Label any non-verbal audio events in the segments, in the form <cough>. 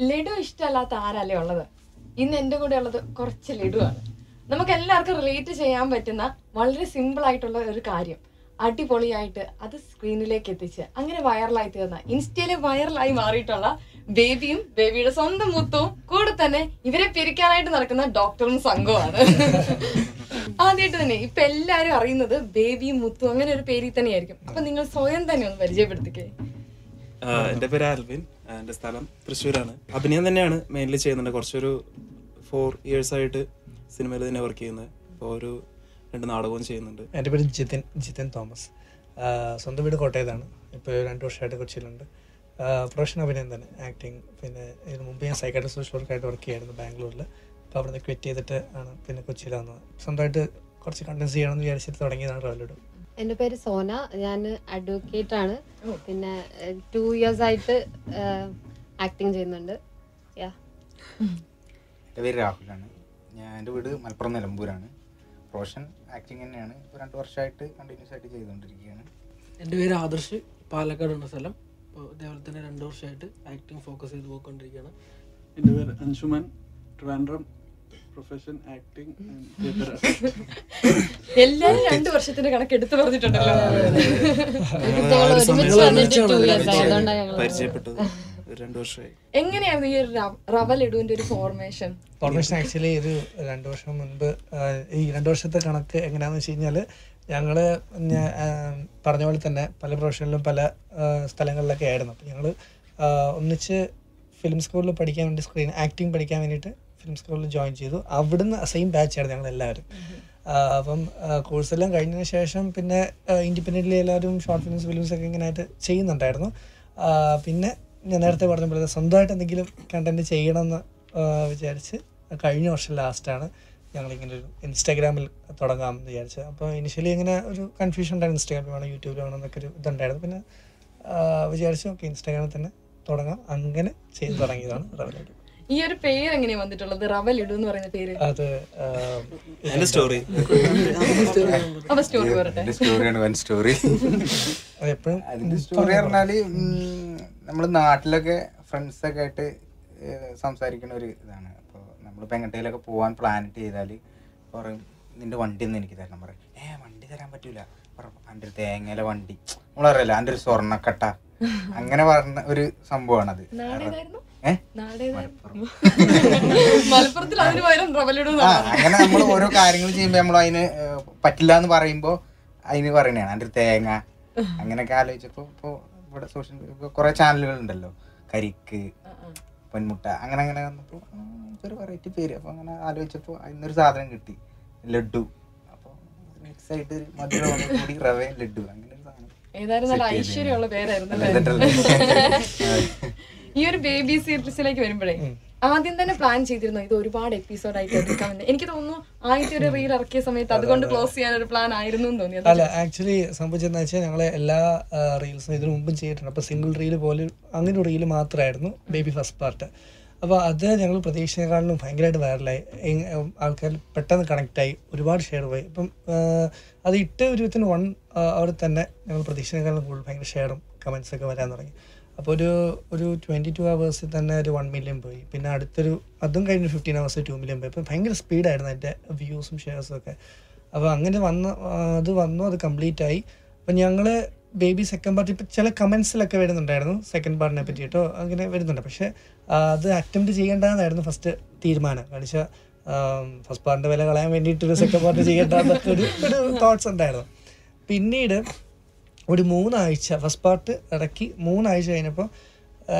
ലഡു ഇഷ്ടമല്ലാത്ത ആരല്ലേ ഉള്ളത്? ഇന്ന് എന്റെ കൂടെ ഉള്ളത് കുറച്ച് ലഡു ആണ് നമുക്ക് എല്ലാവർക്കും റിലേറ്റ് ചെയ്യാൻ പറ്റുന്ന വളരെ സിമ്പിൾ ആയിട്ടുള്ള ഒരു കാര്യം. അടിപൊളിയായിട്ട് അത് സ്ക്രീനിലേക്ക് എത്തിച്ച് അങ്ങനെ വൈറലായി തീർന്ന ഇൻസ്റ്റയിലെ വൈറലായി മാറിയിട്ടുള്ള ബേബിയും ബേബിയുടെ സ്വന്തം മുത്തും കൂടെ തന്നെ ഇവരെ പിരിക്കാനായിട്ട് നടക്കുന്ന ഡോക്ടറും സംഘവുമാണ്. ആദ്യമായിട്ട് തന്നെ ഇപ്പൊ എല്ലാരും അറിയുന്നത് ബേബിയും മുത്തും അങ്ങനെ ഒരു പേരിൽ തന്നെയായിരിക്കും. അപ്പൊ നിങ്ങൾ സ്വയം തന്നെ ഒന്ന് പരിചയപ്പെടുത്തിക്കേ. എന്റെ എന്റെ പേര് ആൽവിൻ. എന്റെ സ്ഥലം തൃശ്ശൂരാണ്. അഭിനയം തന്നെയാണ് മെയിൻലി ചെയ്യുന്നുണ്ട് കുറച്ചൊരു ഫോർ ഇയേഴ്സ് ആയിട്ട് സിനിമയിൽ തന്നെ വർക്ക് ചെയ്യുന്നത്. ഒരു രണ്ട് നാടകവും ചെയ്യുന്നുണ്ട്. എന്റെ പേര് ജിതിൻ ജിതിൻ തോമസ്. സ്വന്തം വീട് കോട്ടയത്താണ്. ഇപ്പോൾ രണ്ട് വർഷമായിട്ട് കൊച്ചിയിലുണ്ട്. പ്രൊഫഷൻ അഭിനയം തന്നെ ആക്ടിങ് പിന്നെ ഇതിന് മുമ്പ് ഞാൻ സൈക്കാട്രിസ്റ്റ് വർക്കായിട്ട് വർക്ക് ചെയ്യായിരുന്നു ബാംഗ്ലൂരിൽ. അപ്പോൾ അവിടെ നിന്ന് ക്വിറ്റ് ചെയ്തിട്ട് ആണ് പിന്നെ വന്നത്. സ്വന്തമായിട്ട് കുറച്ച് കണ്ടൻസ് ചെയ്യണമെന്ന് വിചാരിച്ചിട്ട് തുടങ്ങിയതാണ് റവലിടും എന്റെ പേര് സോന. ഞാൻ അഡ്വക്കേറ്റ് ആണ്. പിന്നെ ടു ഇയേഴ്സ് ആയിട്ട് ആക്ടിങ് ചെയ്യുന്നുണ്ട്. യാ എന്റെ പേര് രാഹുലാണ്. ഞാൻ എന്റെ വീട് മലപ്പുറം നിലമ്പൂരാണ്. പ്രൊഫഷൻ ആക്ടിങ് തന്നെയാണ്. ഇപ്പോൾ രണ്ട് വർഷമായിട്ട് കണ്ടിന്യൂസ് ആയിട്ട് ചെയ്തുകൊണ്ടിരിക്കുകയാണ്. എന്റെ പേര് ആദർശ്. പാലക്കാട് പാലക്കാടുള്ള സ്ഥലം. അപ്പോൾ ഇതേപോലെ തന്നെ രണ്ട് വർഷമായിട്ട് ആക്ടിങ് ഫോക്കസ് ചെയ്ത് പോയിക്കൊണ്ടിരിക്കുകയാണ്. എന്റെ പേര് Anshuman Trivandrum. Profession acting theatre എല്ലാരും രണ്ടു വർഷത്തിന്റെ കണക്ക് എടുത്തു പറഞ്ഞിട്ടുണ്ടല്ലോ പരിചയപ്പെട്ടത്. <laughs> ഒരു രണ്ട് വർഷമായി. എങ്ങനെയായിരുന്നു ഈ റവൽ റവ- റവ ഒരു ഫോർമേഷൻ ഫോർമേഷൻ ആക്ച്വലി ഒരു രണ്ട് വർഷം മുൻപ് ഈ രണ്ട് വർഷത്തെ കണക്ക് എങ്ങനെയാണെന്ന് വെച്ച് കഴിഞ്ഞാൽ ഞങ്ങൾ പറഞ്ഞ പോലെ തന്നെ പല പ്രൊഫഷനിലും പല സ്ഥലങ്ങളിലൊക്കെ ആയിരുന്നു. അപ്പം ഞങ്ങൾ ഒന്നിച്ച് ഫിലിം സ്കൂളിൽ പഠിക്കാൻ വേണ്ടി സ്ക്രീൻ ആക്ടിങ് പഠിക്കാൻ വേണ്ടിയിട്ട് ഫിലിം സ്കൂളിൽ ജോയിൻ ചെയ്തു. അവിടുന്ന് സെയിം ബാച്ചായിരുന്നു ഞങ്ങൾ എല്ലാവരും അപ്പം കോഴ്സ് എല്ലാം കഴിഞ്ഞതിന് ശേഷം പിന്നെ ഇൻഡിപെൻഡന്റ്ലി എല്ലാവരും ഷോർട്ട് ഫിലിംസ് ഫിലിംസ് ഒക്കെ ഇങ്ങനെ ആയിട്ട് ചെയ്യുന്നുണ്ടായിരുന്നു പിന്നെ ഞാൻ നേരത്തെ പറഞ്ഞ പോലെ സ്വന്തമായിട്ട് എന്തെങ്കിലും കണ്ടന്റ് ചെയ്യണമെന്ന് എന്ന് വിചാരിച്ച് കഴിഞ്ഞ വർഷം ലാസ്റ്റാണ് ഞങ്ങളിങ്ങനെ ഒരു ഇൻസ്റ്റാഗ്രാമിൽ തുടങ്ങാമെന്ന് വിചാരിച്ചത് അപ്പോൾ ഇനിഷ്യലി ഇങ്ങനെ ഒരു കൺഫ്യൂഷൻ ഉണ്ടായിരുന്നു. ഇൻസ്റ്റാഗ്രാമിൽ വേണം യൂട്യൂബിൽ വേണം എന്നൊക്കെ ഒരു ഇതുണ്ടായിരുന്നു. പിന്നെ വിചാരിച്ചു ഓക്കെ ഇൻസ്റ്റാഗ്രാമിൽ തന്നെ തുടങ്ങാം. അങ്ങനെ ചെയ്ത് തുടങ്ങിയതാണ് റവലൈഡ് ഈ ഒരു പേര് എങ്ങനെയാ വന്നിട്ടുള്ളത്? റവൽ ഇടു എന്ന് പറയുന്ന പേര്. അത് സ്റ്റോറി അപ്പൊ സ്റ്റോറി പറട്ടെ സ്റ്റോറിയാണ് വൻ സ്റ്റോറി എപ്പോഴും സ്റ്റോറി നമ്മൾ നാട്ടിലൊക്കെ ഫ്രണ്ട്സൊക്കെ ആയിട്ട് സംസാരിക്കുന്ന ഒരു ഇതാണ്. അപ്പോൾ നമ്മൾ പെങ്ങട്ടയിലൊക്കെ പോകാൻ പ്ലാൻ ചെയ്താൽ പറയും നിന്റെ വണ്ടി ഒന്ന് എനിക്ക് തരണം പറയും. ഏ വണ്ടി തരാൻ പറ്റൂല. എന്റെ ഒരു തേങ്ങയിലെ വണ്ടി. നമ്മളറിയില്ല എന്റെ ഒരു സ്വർണക്കട്ട. <laughs> അങ്ങനെ പറഞ്ഞ ഒരു സംഭവമാണത്. <laughs> അങ്ങനെ നമ്മൾ ഓരോ കാര്യങ്ങൾ ചെയ്യുമ്പോ നമ്മൾ അതിന് പറ്റില്ല എന്ന് പറയുമ്പോ അതിന് പറയണതാണ്. അതിന്റെ തേങ്ങ അങ്ങനെയൊക്കെ ആലോചിച്ചപ്പോ ഇപ്പൊ ഇവിടെ സോഷ്യൽ കുറെ ചാനലുകൾ ഉണ്ടല്ലോ. കരിക്ക് പൊന്മുട്ട അങ്ങനെ അങ്ങനെ വന്നപ്പോൾ ഒരു വെറൈറ്റി പേര്. അപ്പൊ അങ്ങനെ ആലോചിച്ചപ്പോൾ അതിനൊരു സാധനം കിട്ടി. ലഡു. അപ്പോൾ മിക്സ് ആയിട്ട് ഒരു മധുരം കൂടി റവ ലഡു അങ്ങനെ ഒരു സാധനം ഏതായാലും നല്ല ഐശ്വര്യമുള്ള പേരായിരുന്നു? <laughs> ഈ ഒരു ബേബി സീരീസിലേക്ക് വരുമ്പോഴേ ആദ്യം തന്നെ പ്ലാൻ ചെയ്തിരുന്നു ഇത് ഒരുപാട് എപ്പിസോഡ് ആയിട്ട് എടുക്കാമെന്ന്. എനിക്ക് തോന്നുന്നു ആദ്യത്തെ ഒരു റീൽ ഇറക്കിയ സമയത്ത് അതുകൊണ്ട് ക്ലോസ് ചെയ്യാൻ ഒരു പ്ലാൻ ആയിരുന്നു തോന്നിയത്. തോന്നി അല്ല ആക്ച്വലി സംഭവിച്ചതെന്ന് വെച്ചാൽ ഞങ്ങൾ എല്ലാ റീൽസും ഇതിനു മുമ്പും ചെയ്തിട്ടുണ്ട്. അപ്പോൾ സിംഗിൾ റീൽ പോലെ അങ്ങനെ ഒരു റീൽ മാത്രമായിരുന്നു ബേബി ഫസ്റ്റ് പാർട്ട് അപ്പോൾ അത് ഞങ്ങൾ പ്രതീക്ഷിച്ചതിനെക്കാളും ഭയങ്കരമായിട്ട് വൈറലായി ആൾക്കാർ പെട്ടെന്ന് കണക്റ്റായി ഒരുപാട് ഷെയർ പോയി. ഇപ്പം അത് ഇട്ട് ഒരു വിത്തിന് വൺ അവർ തന്നെ ഞങ്ങൾ പ്രതീക്ഷയെക്കാളും കൂടുതൽ ഭയങ്കര ഷെയറും കമൻസൊക്കെ വരാൻ തുടങ്ങി. അപ്പോൾ ഒരു ഒരു ട്വന്റി ടു അവേഴ്സിൽ തന്നെ ഒരു വൺ മില്യൺ പോയി. പിന്നെ അടുത്തൊരു അതും കഴിഞ്ഞ് ഫിഫ്റ്റീൻ അവേഴ്സ് ടു മില്യൺ പോയി. അപ്പോൾ ഭയങ്കര സ്പീഡായിരുന്നു അതിന്റെ വ്യൂസും ഷെയർസും ഒക്കെ. അപ്പോൾ അങ്ങനെ വന്ന അത് വന്നു അത് കംപ്ലീറ്റ് ആയി. അപ്പം ഞങ്ങൾ ബേബി സെക്കൻഡ് പാർട്ട് ഇപ്പം ചില കമൻസിലൊക്കെ വരുന്നുണ്ടായിരുന്നു സെക്കൻഡ് പാർട്ടിനെ പറ്റി കേട്ടോ അങ്ങനെ വരുന്നുണ്ട്. പക്ഷേ അത് അറ്റംപ്റ്റ് ചെയ്യേണ്ടതെന്നായിരുന്നു ഫസ്റ്റ് തീരുമാനം. കാരണം വെച്ചാൽ ഫസ്റ്റ് പാർട്ടിന്റെ വില കളയാൻ വേണ്ടിയിട്ട് ഒരു സെക്കൻഡ് പാർട്ട് ചെയ്യേണ്ടതെന്നൊക്കെ ഒരു ഒരു തോട്ട്സ് ഉണ്ടായിരുന്നു. പിന്നീട് ഒരു മൂന്നാഴ്ച ഫസ്റ്റ് പാർട്ട് ഇടയ്ക്ക് മൂന്നാഴ്ച കഴിഞ്ഞപ്പോൾ